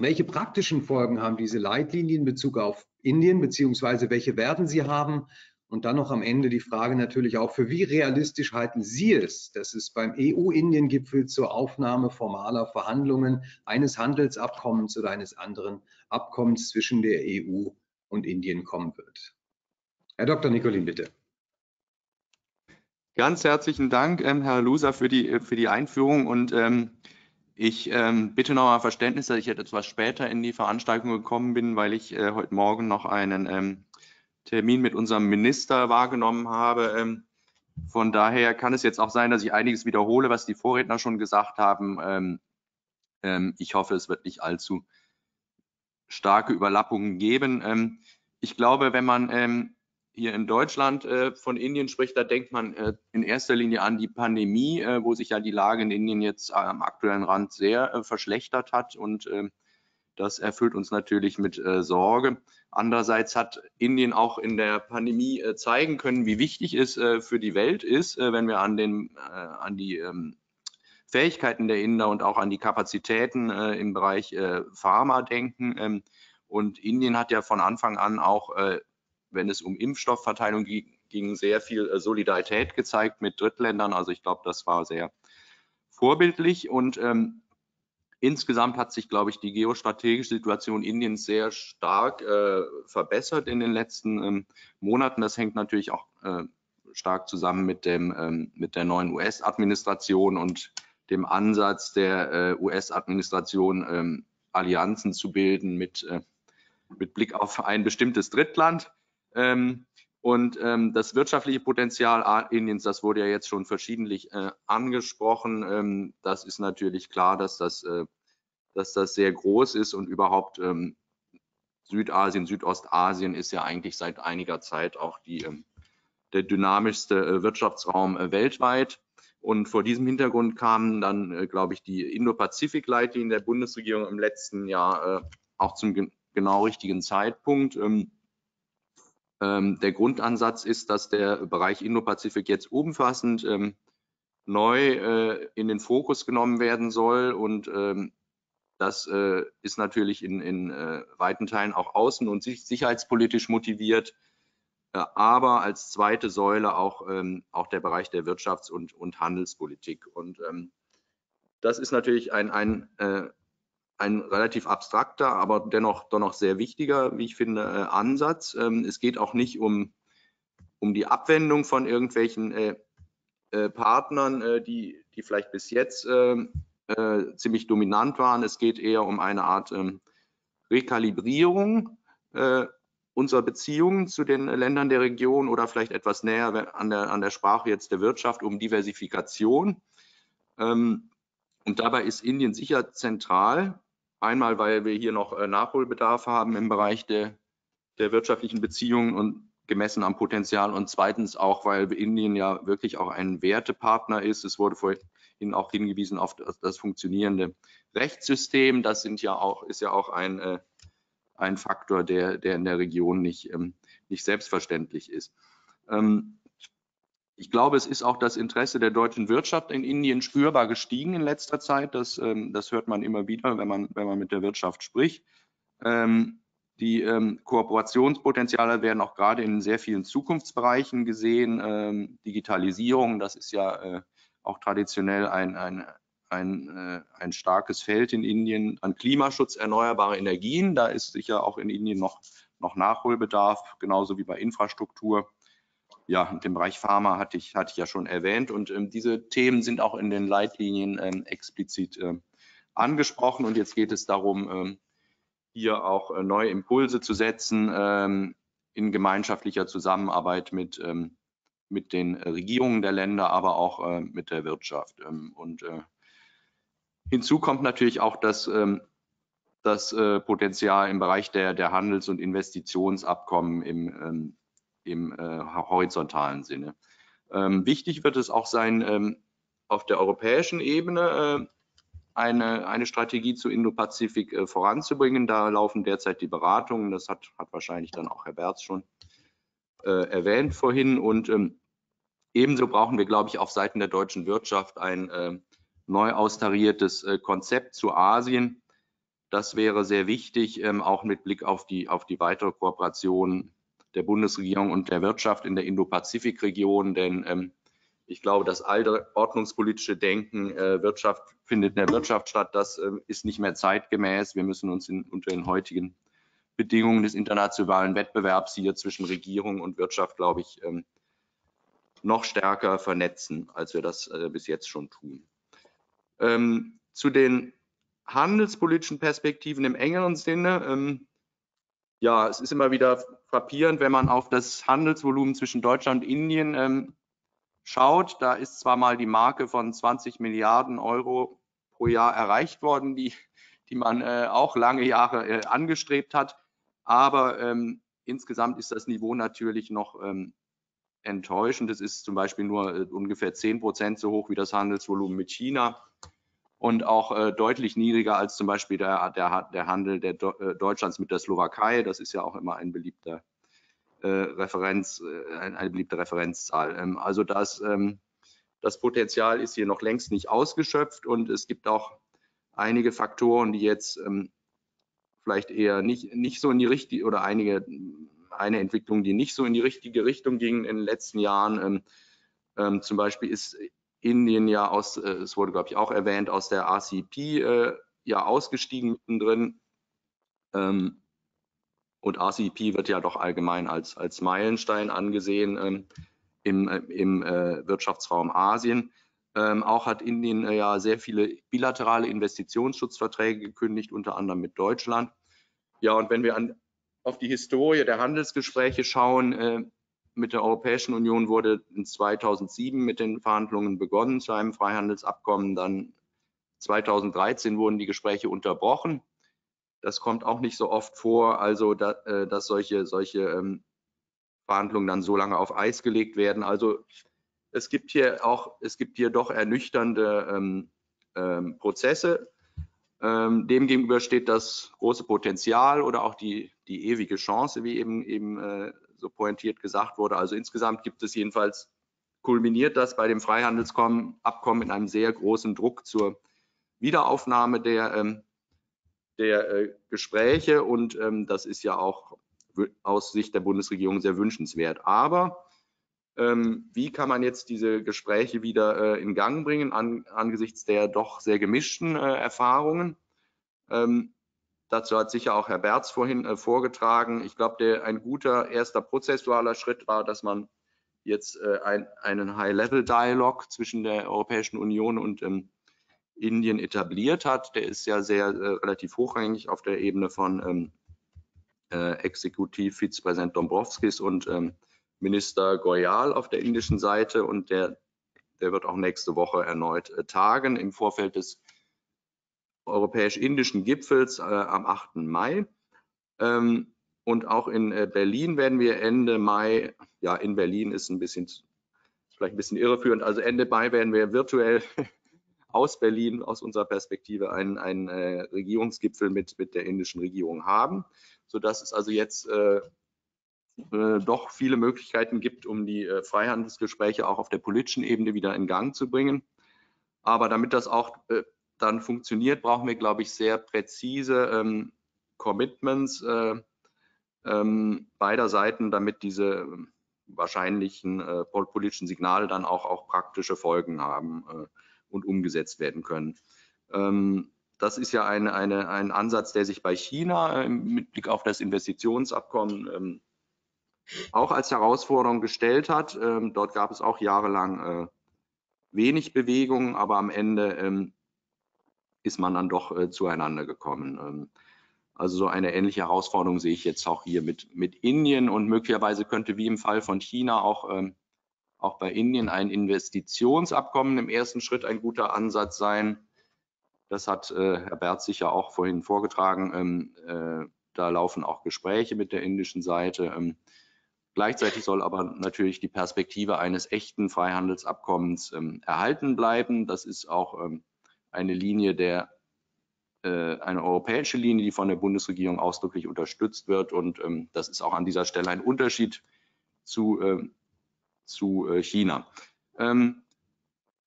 Welche praktischen Folgen haben diese Leitlinien in Bezug auf Indien beziehungsweise welche werden sie haben? Und dann noch am Ende die Frage natürlich auch, für wie realistisch halten Sie es, dass es beim EU-Indien-Gipfel zur Aufnahme formaler Verhandlungen eines Handelsabkommens oder eines anderen Abkommens zwischen der EU und Indien kommen wird? Herr Dr. Nicolin, bitte. Ganz herzlichen Dank, ähm, Herr Luser, für die, für die Einführung und ähm, ich ähm, bitte nochmal Verständnis, dass ich etwas später in die Veranstaltung gekommen bin, weil ich äh, heute Morgen noch einen ähm, Termin mit unserem Minister wahrgenommen habe. Ähm, von daher kann es jetzt auch sein, dass ich einiges wiederhole, was die Vorredner schon gesagt haben. Ähm, ähm, ich hoffe, es wird nicht allzu starke Überlappungen geben. Ich glaube, wenn man hier in Deutschland äh, von Indien spricht, da denkt man äh, in erster Linie an die Pandemie, äh, wo sich ja die Lage in Indien jetzt am aktuellen Rand sehr verschlechtert hat und das erfüllt uns natürlich mit Sorge. Andererseits hat Indien auch in der Pandemie äh, zeigen können, wie wichtig es äh, für die Welt ist, äh, wenn wir an, den, an die ähm, Fähigkeiten der Inder und auch an die Kapazitäten im Bereich Pharma denken. Ähm, und Indien hat ja von Anfang an auch, wenn es um Impfstoffverteilung ging, sehr viel Solidarität gezeigt mit Drittländern. Also ich glaube, das war sehr vorbildlich und ähm, Insgesamt hat sich, glaube ich, die geostrategische Situation Indiens sehr stark äh, verbessert in den letzten ähm, Monaten. Das hängt natürlich auch äh, stark zusammen mit, dem, ähm, mit der neuen US-Administration und dem Ansatz der äh, US-Administration, ähm, Allianzen zu bilden mit, äh, mit Blick auf ein bestimmtes Drittland. Ähm, und ähm, das wirtschaftliche Potenzial Indiens, das wurde ja jetzt schon verschiedentlich äh, angesprochen. Ähm, das ist natürlich klar, dass das, äh, dass das sehr groß ist und überhaupt ähm, Südasien, Südostasien ist ja eigentlich seit einiger Zeit auch die, ähm, der dynamischste äh, Wirtschaftsraum äh, weltweit. Und vor diesem Hintergrund kamen dann, äh, glaube ich, die Indo-Pazifik-Leitlinien der Bundesregierung im letzten Jahr äh, auch zum genau richtigen Zeitpunkt. Ähm, der Grundansatz ist, dass der Bereich Indo-Pazifik jetzt umfassend ähm, neu äh, in den Fokus genommen werden soll. Und ähm, das äh, ist natürlich in, in äh, weiten Teilen auch außen- und sicherheitspolitisch motiviert. Äh, aber als zweite Säule auch, ähm, auch der Bereich der Wirtschafts- und, und Handelspolitik. Und ähm, das ist natürlich ein, ein äh, ein relativ abstrakter, aber dennoch, dennoch sehr wichtiger, wie ich finde, äh, Ansatz. Ähm, es geht auch nicht um, um die Abwendung von irgendwelchen äh, äh, Partnern, äh, die, die vielleicht bis jetzt ähm, äh, ziemlich dominant waren. Es geht eher um eine Art ähm, Rekalibrierung äh, unserer Beziehungen zu den Ländern der Region oder vielleicht etwas näher an der, an der Sprache jetzt der Wirtschaft um Diversifikation. Ähm, und dabei ist Indien sicher zentral. Einmal, weil wir hier noch äh, Nachholbedarf haben im Bereich der, der wirtschaftlichen Beziehungen und gemessen am Potenzial und zweitens auch, weil Indien ja wirklich auch ein Wertepartner ist. Es wurde vorhin auch hingewiesen auf das, das funktionierende Rechtssystem. Das sind ja auch, ist ja auch ein, äh, ein Faktor, der, der in der Region nicht, ähm, nicht selbstverständlich ist. Ähm, ich glaube, es ist auch das Interesse der deutschen Wirtschaft in Indien spürbar gestiegen in letzter Zeit. Das, ähm, das hört man immer wieder, wenn man, wenn man mit der Wirtschaft spricht. Ähm, die ähm, Kooperationspotenziale werden auch gerade in sehr vielen Zukunftsbereichen gesehen. Digitalisierung, das ist ja äh, auch traditionell ein, ein, ein, äh, ein starkes Feld in Indien an Klimaschutz, erneuerbare Energien. Da ist sicher auch in Indien noch, noch Nachholbedarf, genauso wie bei Infrastruktur. Ja, den Bereich Pharma hatte ich, hatte ich ja schon erwähnt. Und ähm, diese Themen sind auch in den Leitlinien ähm, explizit ähm, angesprochen. Und jetzt geht es darum, ähm, hier auch äh, neue Impulse zu setzen ähm, in gemeinschaftlicher Zusammenarbeit mit, ähm, mit den Regierungen der Länder, aber auch äh, mit der Wirtschaft. und äh, Hinzu kommt natürlich auch das, ähm, das äh, Potenzial im Bereich der, der Handels- und Investitionsabkommen im, im äh, horizontalen Sinne. Ähm, wichtig wird es auch sein, auf der europäischen Ebene äh, eine, eine Strategie zu Indo-Pazifik voranzubringen. Da laufen derzeit die Beratungen. Das hat, hat wahrscheinlich dann auch Herr Berz schon erwähnt vorhin. Und ebenso brauchen wir, glaube ich, auf Seiten der deutschen Wirtschaft ein neu austariertes äh, Konzept zu Asien. Das wäre sehr wichtig, ähm, auch mit Blick auf die, auf die weitere Kooperation der Bundesregierung und der Wirtschaft in der Indo-Pazifik-Region, denn ähm, ich glaube, das alte ordnungspolitische Denken, äh, Wirtschaft findet in der Wirtschaft statt, das äh, ist nicht mehr zeitgemäß. Wir müssen uns in, unter den heutigen Bedingungen des internationalen Wettbewerbs hier zwischen Regierung und Wirtschaft, glaube ich, ähm, noch stärker vernetzen, als wir das äh, bis jetzt schon tun. Ähm, zu den handelspolitischen Perspektiven im engeren Sinne. Ähm, ja, es ist immer wieder frappierend, wenn man auf das Handelsvolumen zwischen Deutschland und Indien ähm, schaut. Da ist zwar mal die Marke von 20 Milliarden Euro pro Jahr erreicht worden, die, die man äh, auch lange Jahre äh, angestrebt hat. Aber ähm, insgesamt ist das Niveau natürlich noch ähm, enttäuschend. Es ist zum Beispiel nur äh, ungefähr 10 Prozent so hoch wie das Handelsvolumen mit China und auch äh, deutlich niedriger als zum Beispiel der, der, der Handel der äh, Deutschlands mit der Slowakei. Das ist ja auch immer ein beliebter äh, Referenz, äh, eine beliebte Referenzzahl. Ähm, also das, ähm, das Potenzial ist hier noch längst nicht ausgeschöpft und es gibt auch einige Faktoren, die jetzt ähm, vielleicht eher nicht, nicht so in die richtige oder einige eine Entwicklung, die nicht so in die richtige Richtung ging in den letzten Jahren. Ähm, ähm, zum Beispiel ist Indien ja aus, äh, es wurde glaube ich auch erwähnt, aus der RCP äh, ja ausgestiegen mittendrin. Ähm, und RCP wird ja doch allgemein als, als Meilenstein angesehen ähm, im, äh, im äh, Wirtschaftsraum Asien. Ähm, auch hat Indien äh, ja sehr viele bilaterale Investitionsschutzverträge gekündigt, unter anderem mit Deutschland. Ja, und wenn wir an, auf die Historie der Handelsgespräche schauen, äh, mit der Europäischen Union wurde in 2007 mit den Verhandlungen begonnen zu einem Freihandelsabkommen. Dann 2013 wurden die Gespräche unterbrochen. Das kommt auch nicht so oft vor, also da, äh, dass solche, solche ähm, Verhandlungen dann so lange auf Eis gelegt werden. Also es gibt hier auch, es gibt hier doch ernüchternde ähm, ähm, Prozesse. Ähm, Demgegenüber steht das große Potenzial oder auch die, die ewige Chance, wie eben, eben äh, so pointiert gesagt wurde. Also insgesamt gibt es jedenfalls, kulminiert das bei dem Freihandelsabkommen in einem sehr großen Druck zur Wiederaufnahme der, ähm, der äh, Gespräche und ähm, das ist ja auch aus Sicht der Bundesregierung sehr wünschenswert. Aber ähm, wie kann man jetzt diese Gespräche wieder äh, in Gang bringen an, angesichts der doch sehr gemischten äh, Erfahrungen? Dazu hat sicher auch Herr Berz vorhin äh, vorgetragen. Ich glaube, ein guter erster prozessualer Schritt war, dass man jetzt äh, ein, einen High-Level-Dialog zwischen der Europäischen Union und ähm, Indien etabliert hat. Der ist ja sehr äh, relativ hochrangig auf der Ebene von ähm, äh, Exekutiv-Vizepräsident Dombrovskis und ähm, Minister Goyal auf der indischen Seite. Und der, der wird auch nächste Woche erneut äh, tagen im Vorfeld des europäisch-indischen Gipfels äh, am 8. Mai. Ähm, und auch in äh, Berlin werden wir Ende Mai, ja, in Berlin ist ein bisschen, vielleicht ein bisschen irreführend, also Ende Mai werden wir virtuell aus Berlin, aus unserer Perspektive, einen, einen äh, Regierungsgipfel mit, mit der indischen Regierung haben, sodass es also jetzt äh, äh, doch viele Möglichkeiten gibt, um die äh, Freihandelsgespräche auch auf der politischen Ebene wieder in Gang zu bringen. Aber damit das auch dann funktioniert, brauchen wir, glaube ich, sehr präzise ähm, Commitments äh, ähm, beider Seiten, damit diese wahrscheinlichen äh, politischen Signale dann auch, auch praktische Folgen haben. Äh, und umgesetzt werden können. Ähm, das ist ja eine, eine, ein Ansatz, der sich bei China äh, mit Blick auf das Investitionsabkommen ähm, auch als Herausforderung gestellt hat. Ähm, dort gab es auch jahrelang äh, wenig Bewegung, aber am Ende ähm, ist man dann doch äh, zueinander gekommen. Ähm, also so eine ähnliche Herausforderung sehe ich jetzt auch hier mit, mit Indien und möglicherweise könnte wie im Fall von China auch, ähm, auch bei Indien ein Investitionsabkommen im ersten Schritt ein guter Ansatz sein. Das hat äh, Herr Berz sicher auch vorhin vorgetragen. Ähm, äh, da laufen auch Gespräche mit der indischen Seite. Ähm, gleichzeitig soll aber natürlich die Perspektive eines echten Freihandelsabkommens ähm, erhalten bleiben. Das ist auch ähm, eine Linie der äh, eine europäische Linie, die von der Bundesregierung ausdrücklich unterstützt wird. Und ähm, das ist auch an dieser Stelle ein Unterschied zu, äh, zu äh, China. Ähm,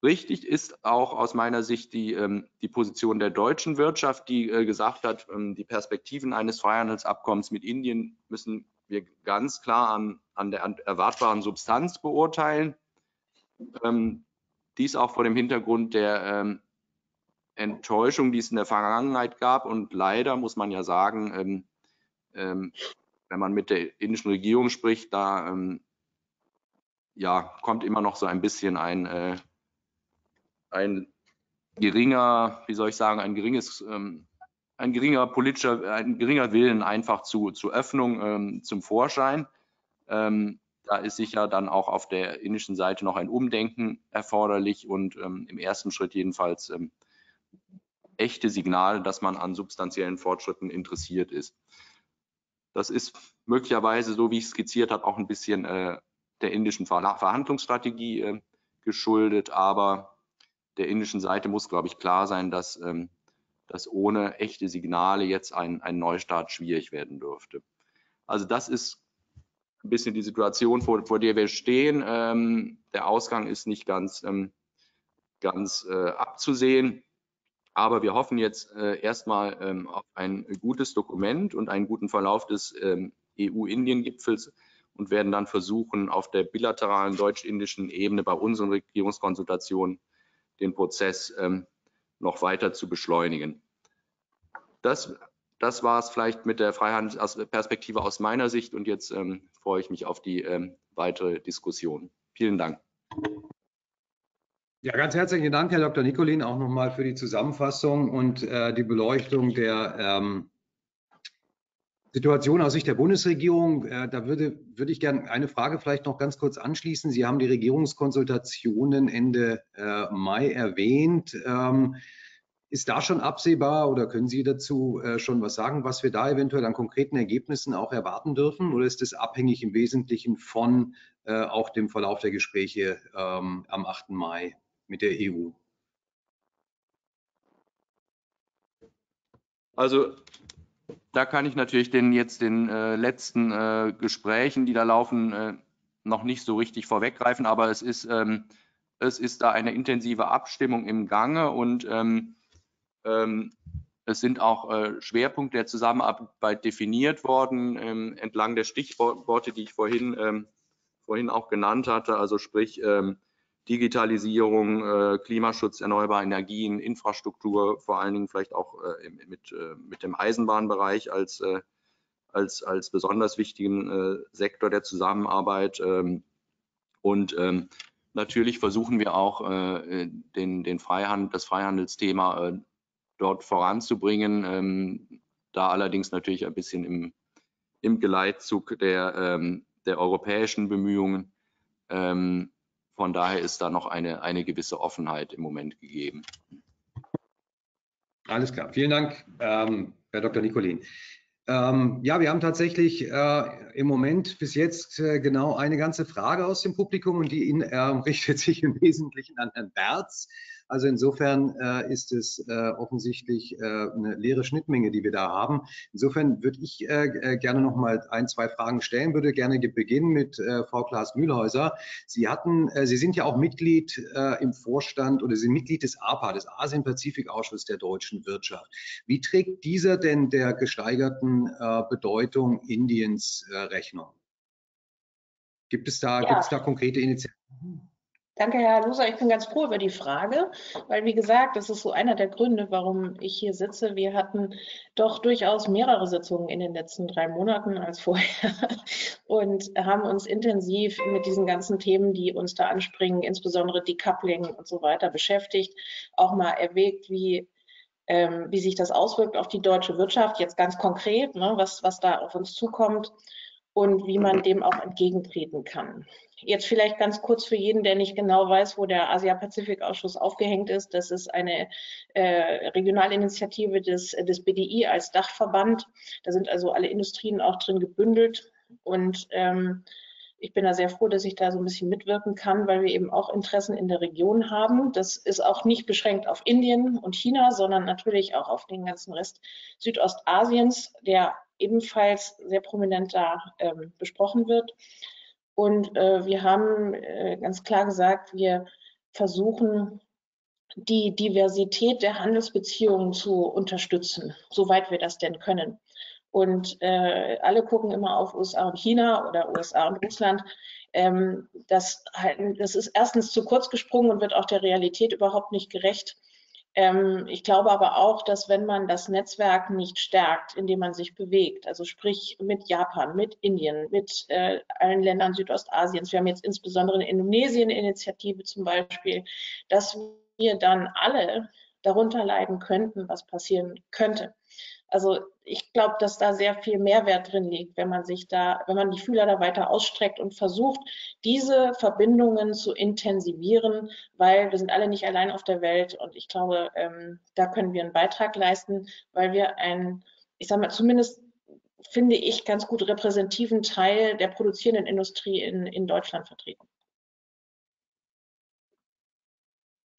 Richtig ist auch aus meiner Sicht die, ähm, die Position der deutschen Wirtschaft, die äh, gesagt hat, ähm, die Perspektiven eines Freihandelsabkommens mit Indien müssen wir ganz klar an, an der erwartbaren Substanz beurteilen. Ähm, dies auch vor dem Hintergrund der Enttäuschung, die es in der Vergangenheit gab. Und leider muss man ja sagen, wenn man mit der indischen Regierung spricht, da ja, kommt immer noch so ein bisschen ein äh, ein geringer, wie soll ich sagen, ein geringes, ähm, ein geringer politischer, ein geringer Willen einfach zu, zu Öffnung ähm, zum Vorschein. Ähm, da ist sicher dann auch auf der indischen Seite noch ein Umdenken erforderlich und ähm, im ersten Schritt jedenfalls ähm, echte Signale, dass man an substanziellen Fortschritten interessiert ist. Das ist möglicherweise, so wie ich skizziert habe, auch ein bisschen äh, der indischen Verhandlungsstrategie äh, geschuldet, aber der indischen Seite muss, glaube ich, klar sein, dass, ähm, dass ohne echte Signale jetzt ein, ein Neustart schwierig werden dürfte. Also das ist ein bisschen die Situation, vor, vor der wir stehen. Ähm, der Ausgang ist nicht ganz, ähm, ganz äh, abzusehen. Aber wir hoffen jetzt äh, erstmal ähm, auf ein gutes Dokument und einen guten Verlauf des ähm, EU-Indien-Gipfels und werden dann versuchen, auf der bilateralen deutsch-indischen Ebene bei unseren Regierungskonsultationen den Prozess ähm, noch weiter zu beschleunigen. Das, das war es vielleicht mit der Freihandelsperspektive aus meiner Sicht und jetzt ähm, freue ich mich auf die ähm, weitere Diskussion. Vielen Dank. Ja, ganz herzlichen Dank, Herr Dr. Nicolin, auch nochmal für die Zusammenfassung und äh, die Beleuchtung der ähm, Situation aus Sicht der Bundesregierung, äh, da würde, würde ich gerne eine Frage vielleicht noch ganz kurz anschließen. Sie haben die Regierungskonsultationen Ende äh, Mai erwähnt. Ähm, ist da schon absehbar oder können Sie dazu äh, schon was sagen, was wir da eventuell an konkreten Ergebnissen auch erwarten dürfen? Oder ist es abhängig im Wesentlichen von äh, auch dem Verlauf der Gespräche ähm, am 8. Mai mit der EU? Also da kann ich natürlich den jetzt den äh, letzten äh, Gesprächen, die da laufen, äh, noch nicht so richtig vorweggreifen, aber es ist, ähm, es ist da eine intensive Abstimmung im Gange und ähm, ähm, es sind auch äh, Schwerpunkte der Zusammenarbeit definiert worden, ähm, entlang der Stichworte, die ich vorhin, ähm, vorhin auch genannt hatte, also sprich ähm, Digitalisierung, äh, Klimaschutz, erneuerbare Energien, Infrastruktur, vor allen Dingen vielleicht auch äh, mit, äh, mit dem Eisenbahnbereich als, äh, als, als besonders wichtigen äh, Sektor der Zusammenarbeit. Ähm, und ähm, natürlich versuchen wir auch äh, den, den Freihand, das Freihandelsthema dort voranzubringen, ähm, da allerdings natürlich ein bisschen im, im Geleitzug der, ähm, der europäischen Bemühungen. Ähm, von daher ist da noch eine, eine gewisse Offenheit im Moment gegeben. Alles klar. Vielen Dank, ähm, Herr Dr. Nicolin. Ähm, ja, wir haben tatsächlich äh, im Moment bis jetzt äh, genau eine ganze Frage aus dem Publikum und die in, äh, richtet sich im Wesentlichen an Herrn Berz. Also insofern äh, ist es äh, offensichtlich äh, eine leere Schnittmenge, die wir da haben. Insofern würde ich äh, äh gerne noch mal ein, zwei Fragen stellen, würde gerne beginnen mit äh, Frau Klaas Mühlhäuser. Sie hatten, Sie sind ja auch Mitglied im Vorstand oder Sie sind Mitglied des APA, des Asien-Pazifik-Ausschusses der deutschen Wirtschaft. Wie trägt dieser denn der gesteigerten Bedeutung Indiens Rechnung? Gibt es da, ja. gibt es da konkrete Initiativen? Danke, Herr Loser. Ich bin ganz froh über die Frage, weil, wie gesagt, das ist so einer der Gründe, warum ich hier sitze. Wir hatten doch durchaus mehrere Sitzungen in den letzten drei Monaten als vorher und haben uns intensiv mit diesen ganzen Themen, die uns da anspringen, insbesondere Decoupling und so weiter, beschäftigt. Auch mal erwägt, wie ähm, wie sich das auswirkt auf die deutsche Wirtschaft, jetzt ganz konkret, ne, was, was da auf uns zukommt und wie man dem auch entgegentreten kann. Jetzt vielleicht ganz kurz für jeden, der nicht genau weiß, wo der Asia-Pazifik-Ausschuss aufgehängt ist. Das ist eine äh, Regionalinitiative des, des BDI als Dachverband. Da sind also alle Industrien auch drin gebündelt. Und ähm, ich bin da sehr froh, dass ich da so ein bisschen mitwirken kann, weil wir eben auch Interessen in der Region haben. Das ist auch nicht beschränkt auf Indien und China, sondern natürlich auch auf den ganzen Rest Südostasiens, der ebenfalls sehr prominent da ähm, besprochen wird. Und äh, wir haben äh, ganz klar gesagt, wir versuchen, die Diversität der Handelsbeziehungen zu unterstützen, soweit wir das denn können. Und äh, alle gucken immer auf USA und China oder USA und Russland. Ähm, das, das ist erstens zu kurz gesprungen und wird auch der Realität überhaupt nicht gerecht. Ähm, ich glaube aber auch, dass wenn man das Netzwerk nicht stärkt, in dem man sich bewegt, also sprich mit Japan, mit Indien, mit äh, allen Ländern Südostasiens, wir haben jetzt insbesondere eine Indonesien-Initiative zum Beispiel, dass wir dann alle darunter leiden könnten, was passieren könnte. Also ich glaube, dass da sehr viel Mehrwert drin liegt, wenn man sich da, wenn man die Fühler da weiter ausstreckt und versucht, diese Verbindungen zu intensivieren, weil wir sind alle nicht allein auf der Welt und ich glaube, ähm, da können wir einen Beitrag leisten, weil wir einen, ich sage mal, zumindest finde ich ganz gut repräsentativen Teil der produzierenden Industrie in, in Deutschland vertreten.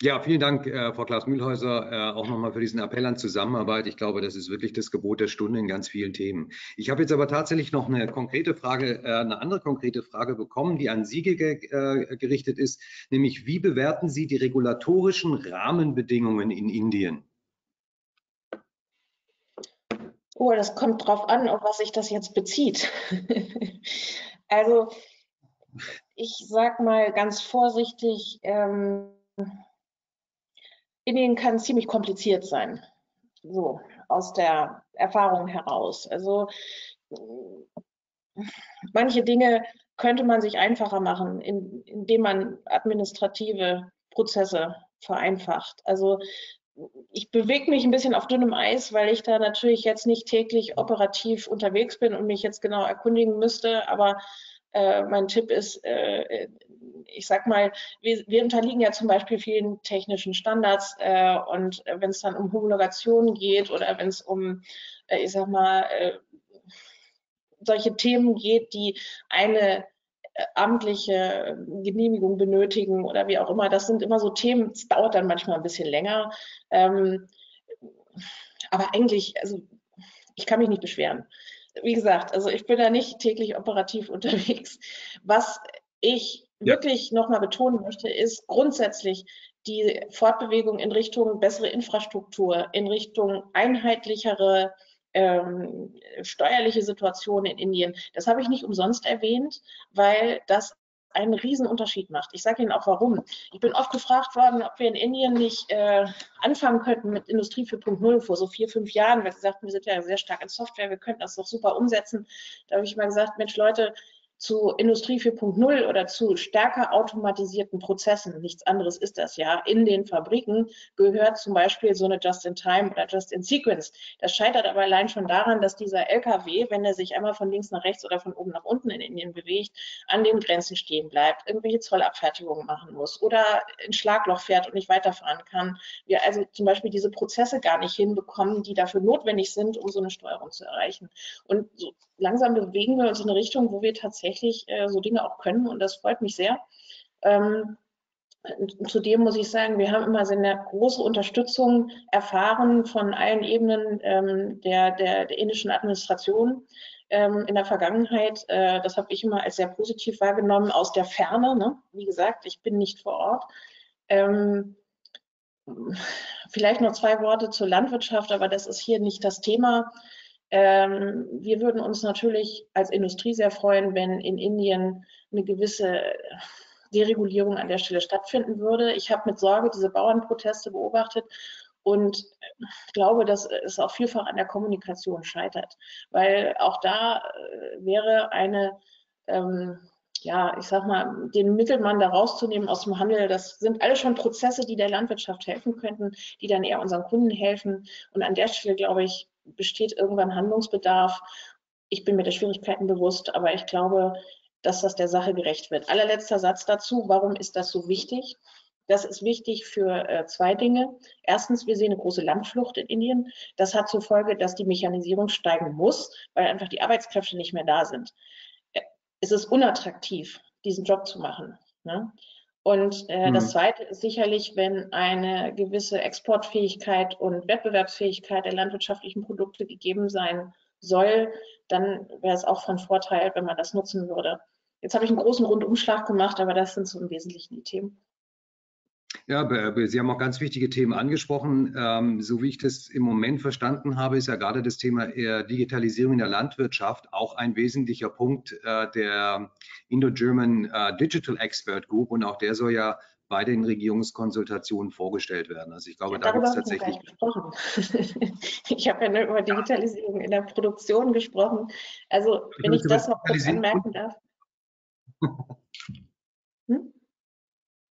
Ja, vielen Dank, äh, Frau Klaas-Mühlhäuser, äh, auch nochmal für diesen Appell an Zusammenarbeit. Ich glaube, das ist wirklich das Gebot der Stunde in ganz vielen Themen. Ich habe jetzt aber tatsächlich noch eine konkrete Frage, äh, eine andere konkrete Frage bekommen, die an Sie äh, gerichtet ist, nämlich wie bewerten Sie die regulatorischen Rahmenbedingungen in Indien? Oh, das kommt drauf an, auf was sich das jetzt bezieht. also, ich sage mal ganz vorsichtig, ähm, Indien kann ziemlich kompliziert sein. So, aus der Erfahrung heraus. Also manche Dinge könnte man sich einfacher machen, in, indem man administrative Prozesse vereinfacht. Also ich bewege mich ein bisschen auf dünnem Eis, weil ich da natürlich jetzt nicht täglich operativ unterwegs bin und mich jetzt genau erkundigen müsste. Aber äh, mein Tipp ist, äh, ich sag mal, wir, wir, unterliegen ja zum Beispiel vielen technischen Standards äh, und wenn es dann um Homologation geht oder wenn es um, äh, ich sag mal, äh, solche Themen geht, die eine äh, amtliche Genehmigung benötigen oder wie auch immer, das sind immer so Themen, es dauert dann manchmal ein bisschen länger. Ähm, aber eigentlich, also ich kann mich nicht beschweren wie gesagt, also ich bin da nicht täglich operativ unterwegs. Was ich ja. wirklich nochmal betonen möchte, ist grundsätzlich die Fortbewegung in Richtung bessere Infrastruktur, in Richtung einheitlichere ähm, steuerliche Situation in Indien. Das habe ich nicht umsonst erwähnt, weil das einen riesen Unterschied macht. Ich sage Ihnen auch warum. Ich bin oft gefragt worden, ob wir in Indien nicht äh, anfangen könnten mit Industrie 4.0 vor so vier, fünf Jahren, weil sie sagten, wir sind ja sehr stark in Software, wir könnten das doch super umsetzen. Da habe ich mal gesagt, Mensch Leute, zu Industrie 4.0 oder zu stärker automatisierten Prozessen, nichts anderes ist das ja, in den Fabriken gehört zum Beispiel so eine Just-in-Time oder Just-in-Sequence. Das scheitert aber allein schon daran, dass dieser LKW, wenn er sich einmal von links nach rechts oder von oben nach unten in Indien bewegt, an den Grenzen stehen bleibt, irgendwelche Zollabfertigungen machen muss oder ein Schlagloch fährt und nicht weiterfahren kann. Wir also zum Beispiel diese Prozesse gar nicht hinbekommen, die dafür notwendig sind, um so eine Steuerung zu erreichen. Und so langsam bewegen wir uns in eine Richtung, wo wir tatsächlich äh, so Dinge auch können und das freut mich sehr. Ähm, Zudem muss ich sagen, wir haben immer eine große Unterstützung erfahren von allen Ebenen ähm, der, der, der, indischen Administration ähm, in der Vergangenheit. Äh, das habe ich immer als sehr positiv wahrgenommen aus der Ferne. Ne? Wie gesagt, ich bin nicht vor Ort. Ähm, vielleicht noch zwei Worte zur Landwirtschaft, aber das ist hier nicht das Thema. Ähm, wir würden uns natürlich als Industrie sehr freuen, wenn in Indien eine gewisse Deregulierung an der Stelle stattfinden würde. Ich habe mit Sorge diese Bauernproteste beobachtet und glaube, dass es auch vielfach an der Kommunikation scheitert, weil auch da äh, wäre eine ähm, ja, ich sag mal, den Mittelmann da rauszunehmen aus dem Handel, das sind alle schon Prozesse, die der Landwirtschaft helfen könnten, die dann eher unseren Kunden helfen. Und an der Stelle, glaube ich, besteht irgendwann Handlungsbedarf. Ich bin mir der Schwierigkeiten bewusst, aber ich glaube, dass das der Sache gerecht wird. Allerletzter Satz dazu. Warum ist das so wichtig? Das ist wichtig für äh, zwei Dinge. Erstens, wir sehen eine große Landflucht in Indien. Das hat zur Folge, dass die Mechanisierung steigen muss, weil einfach die Arbeitskräfte nicht mehr da sind ist es unattraktiv, diesen Job zu machen. Ne? Und äh, mhm. das Zweite ist sicherlich, wenn eine gewisse Exportfähigkeit und Wettbewerbsfähigkeit der landwirtschaftlichen Produkte gegeben sein soll, dann wäre es auch von Vorteil, wenn man das nutzen würde. Jetzt habe ich einen großen Rundumschlag gemacht, aber das sind so im Wesentlichen die Themen. Ja, Sie haben auch ganz wichtige Themen angesprochen. Ähm, so wie ich das im Moment verstanden habe, ist ja gerade das Thema Digitalisierung in der Landwirtschaft auch ein wesentlicher Punkt äh, der Indo-German äh, Digital Expert Group und auch der soll ja bei den Regierungskonsultationen vorgestellt werden. Also ich glaube, ja, da gibt es tatsächlich. ich habe ja nur über Digitalisierung in der Produktion gesprochen. Also wenn ich das noch kurz anmerken darf.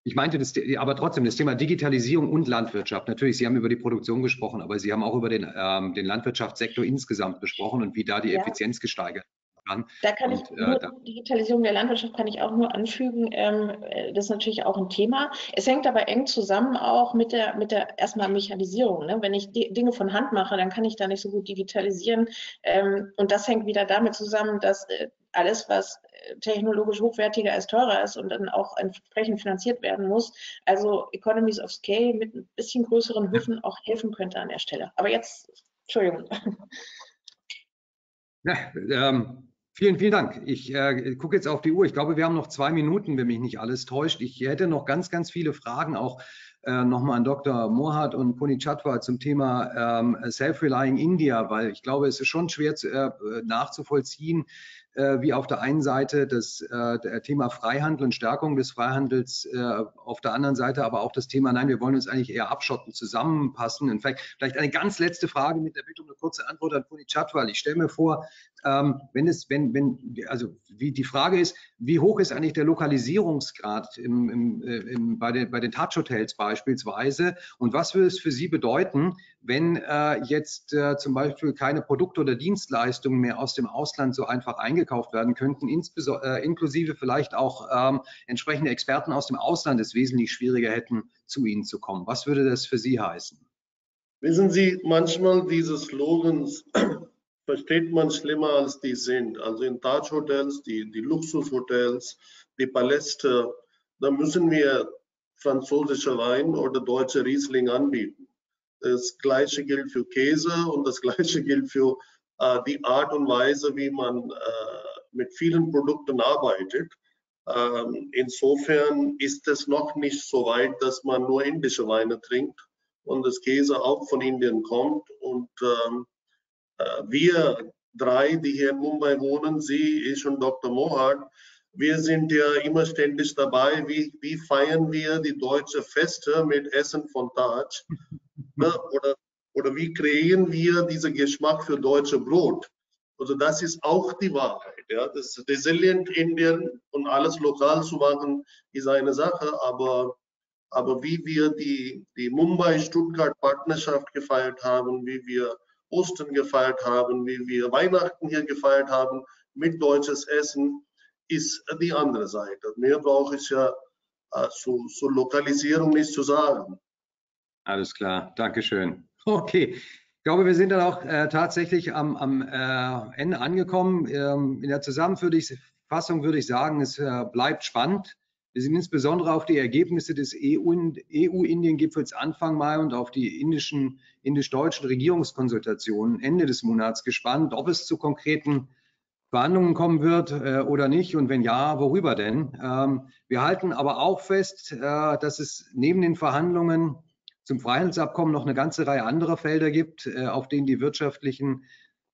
Ich meinte, das, aber trotzdem, das Thema Digitalisierung und Landwirtschaft. Natürlich, Sie haben über die Produktion gesprochen, aber Sie haben auch über den, ähm, den Landwirtschaftssektor insgesamt gesprochen und wie da die ja. Effizienz gesteigert kann. Da kann und, ich äh, nur, da, Digitalisierung der Landwirtschaft kann ich auch nur anfügen. Ähm, äh, das ist natürlich auch ein Thema. Es hängt aber eng zusammen auch mit der, mit der erstmal Mechanisierung. Ne? Wenn ich Dinge von Hand mache, dann kann ich da nicht so gut digitalisieren. Ähm, und das hängt wieder damit zusammen, dass äh, alles, was äh, technologisch hochwertiger als teurer ist und dann auch entsprechend finanziert werden muss. Also Economies of Scale mit ein bisschen größeren Höfen auch helfen könnte an der Stelle. Aber jetzt, Entschuldigung. Ja, ähm, vielen, vielen Dank. Ich äh, gucke jetzt auf die Uhr. Ich glaube, wir haben noch zwei Minuten, wenn mich nicht alles täuscht. Ich hätte noch ganz, ganz viele Fragen auch äh, nochmal an Dr. Mohat und Puni Chatwa zum Thema ähm, Self-Relying India, weil ich glaube, es ist schon schwer zu, äh, nachzuvollziehen, wie auf der einen Seite das äh, Thema Freihandel und Stärkung des Freihandels, äh, auf der anderen Seite aber auch das Thema, nein, wir wollen uns eigentlich eher abschotten, zusammenpassen. In fact, vielleicht eine ganz letzte Frage mit der Bitte um eine kurze Antwort an Puni Chatwal. Ich stelle mir vor, ähm, wenn es, wenn, wenn, also wie die Frage ist, wie hoch ist eigentlich der Lokalisierungsgrad im, im, äh, im, bei, den, bei den Touch-Hotels beispielsweise und was würde es für Sie bedeuten, wenn äh, jetzt äh, zum Beispiel keine Produkte oder Dienstleistungen mehr aus dem Ausland so einfach eingekauft werden könnten, äh, inklusive vielleicht auch ähm, entsprechende Experten aus dem Ausland es wesentlich schwieriger hätten, zu Ihnen zu kommen. Was würde das für Sie heißen? Wissen Sie, manchmal diese Slogans versteht man schlimmer, als die sind. Also in Taj-Hotels, die, die Luxushotels, die Paläste, da müssen wir französische Wein oder deutsche Riesling anbieten. Das Gleiche gilt für Käse und das Gleiche gilt für die Art und Weise, wie man äh, mit vielen Produkten arbeitet. Ähm, insofern ist es noch nicht so weit, dass man nur indische Weine trinkt und das Käse auch von Indien kommt. Und ähm, äh, wir drei, die hier in Mumbai wohnen, Sie, ich und Dr. Mohart, wir sind ja immer ständig dabei, wie, wie feiern wir die deutsche Feste mit Essen von Taj? Ne, oder, oder wie kreieren wir diesen Geschmack für deutsche Brot? Also das ist auch die Wahrheit. Ja. Das Resilient Indien und alles lokal zu machen, ist eine Sache, aber, aber wie wir die, die Mumbai-Stuttgart-Partnerschaft gefeiert haben, wie wir Ostern gefeiert haben, wie wir Weihnachten hier gefeiert haben mit deutsches Essen, ist die andere Seite. Mehr brauche ich ja äh, zur, zur Lokalisierung nicht zu sagen. Alles klar, Dankeschön. Okay, ich glaube, wir sind dann auch äh, tatsächlich am, am äh, Ende angekommen. Ähm, in der Zusammenfassung würde ich sagen, es äh, bleibt spannend. Wir sind insbesondere auf die Ergebnisse des EU-Indien-Gipfels Anfang Mai und auf die indischen, indisch-deutschen Regierungskonsultationen Ende des Monats gespannt, ob es zu konkreten Verhandlungen kommen wird äh, oder nicht und wenn ja, worüber denn? Ähm, wir halten aber auch fest, äh, dass es neben den Verhandlungen zum Freihandelsabkommen noch eine ganze Reihe anderer Felder gibt, äh, auf denen die wirtschaftlichen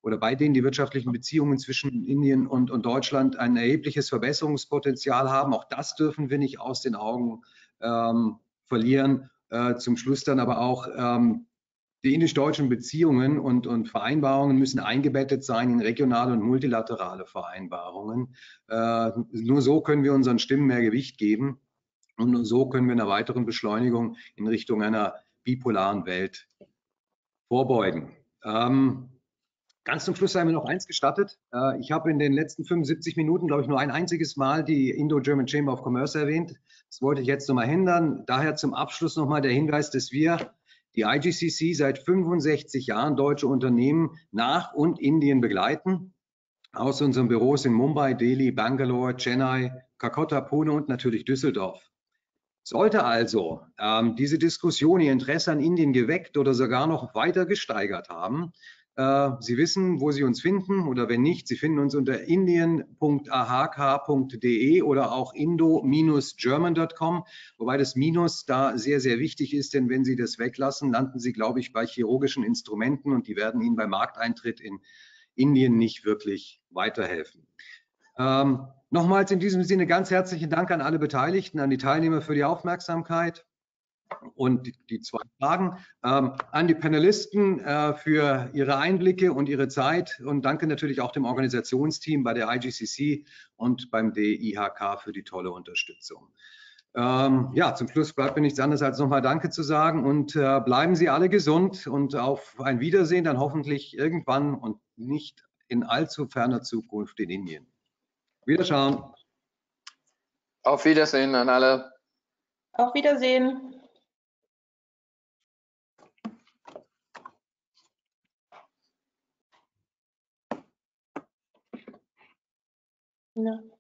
oder bei denen die wirtschaftlichen Beziehungen zwischen Indien und, und Deutschland ein erhebliches Verbesserungspotenzial haben. Auch das dürfen wir nicht aus den Augen ähm, verlieren. Äh, zum Schluss dann aber auch ähm, die indisch-deutschen Beziehungen und, und, Vereinbarungen müssen eingebettet sein in regionale und multilaterale Vereinbarungen. Äh, nur so können wir unseren Stimmen mehr Gewicht geben und nur so können wir einer weiteren Beschleunigung in Richtung einer bipolaren Welt vorbeugen. Ähm, Ganz zum Schluss sei mir noch eins gestattet. Äh, ich habe in den letzten 75 Minuten, glaube ich, nur ein einziges Mal die Indo-German Chamber of Commerce erwähnt. Das wollte ich jetzt nochmal hindern. Daher zum Abschluss nochmal der Hinweis, dass wir die IGCC seit 65 Jahren deutsche Unternehmen nach und Indien begleiten. Aus unseren Büros in Mumbai, Delhi, Bangalore, Chennai, Kakota, Pune und natürlich Düsseldorf. Sollte also ähm, diese Diskussion Ihr Interesse an Indien geweckt oder sogar noch weiter gesteigert haben, äh, Sie wissen, wo Sie uns finden oder wenn nicht, Sie finden uns unter indien.ahk.de oder auch indo-german.com, wobei das Minus da sehr, sehr wichtig ist, denn wenn Sie das weglassen, landen Sie, glaube ich, bei chirurgischen Instrumenten und die werden Ihnen beim Markteintritt in Indien nicht wirklich weiterhelfen. Ähm, nochmals in diesem Sinne ganz herzlichen Dank an alle Beteiligten, an die Teilnehmer für die Aufmerksamkeit. Und die, die zwei Fragen ähm, an die Panelisten äh, für ihre Einblicke und ihre Zeit und danke natürlich auch dem Organisationsteam bei der IGCC und beim DIHK für die tolle Unterstützung. Ähm, ja, zum Schluss bleibt mir nichts anderes als nochmal Danke zu sagen und äh, bleiben Sie alle gesund und auf ein Wiedersehen dann hoffentlich irgendwann und nicht in allzu ferner Zukunft in Indien. Wiederschauen. Auf Wiedersehen an alle. Auf Wiedersehen. No.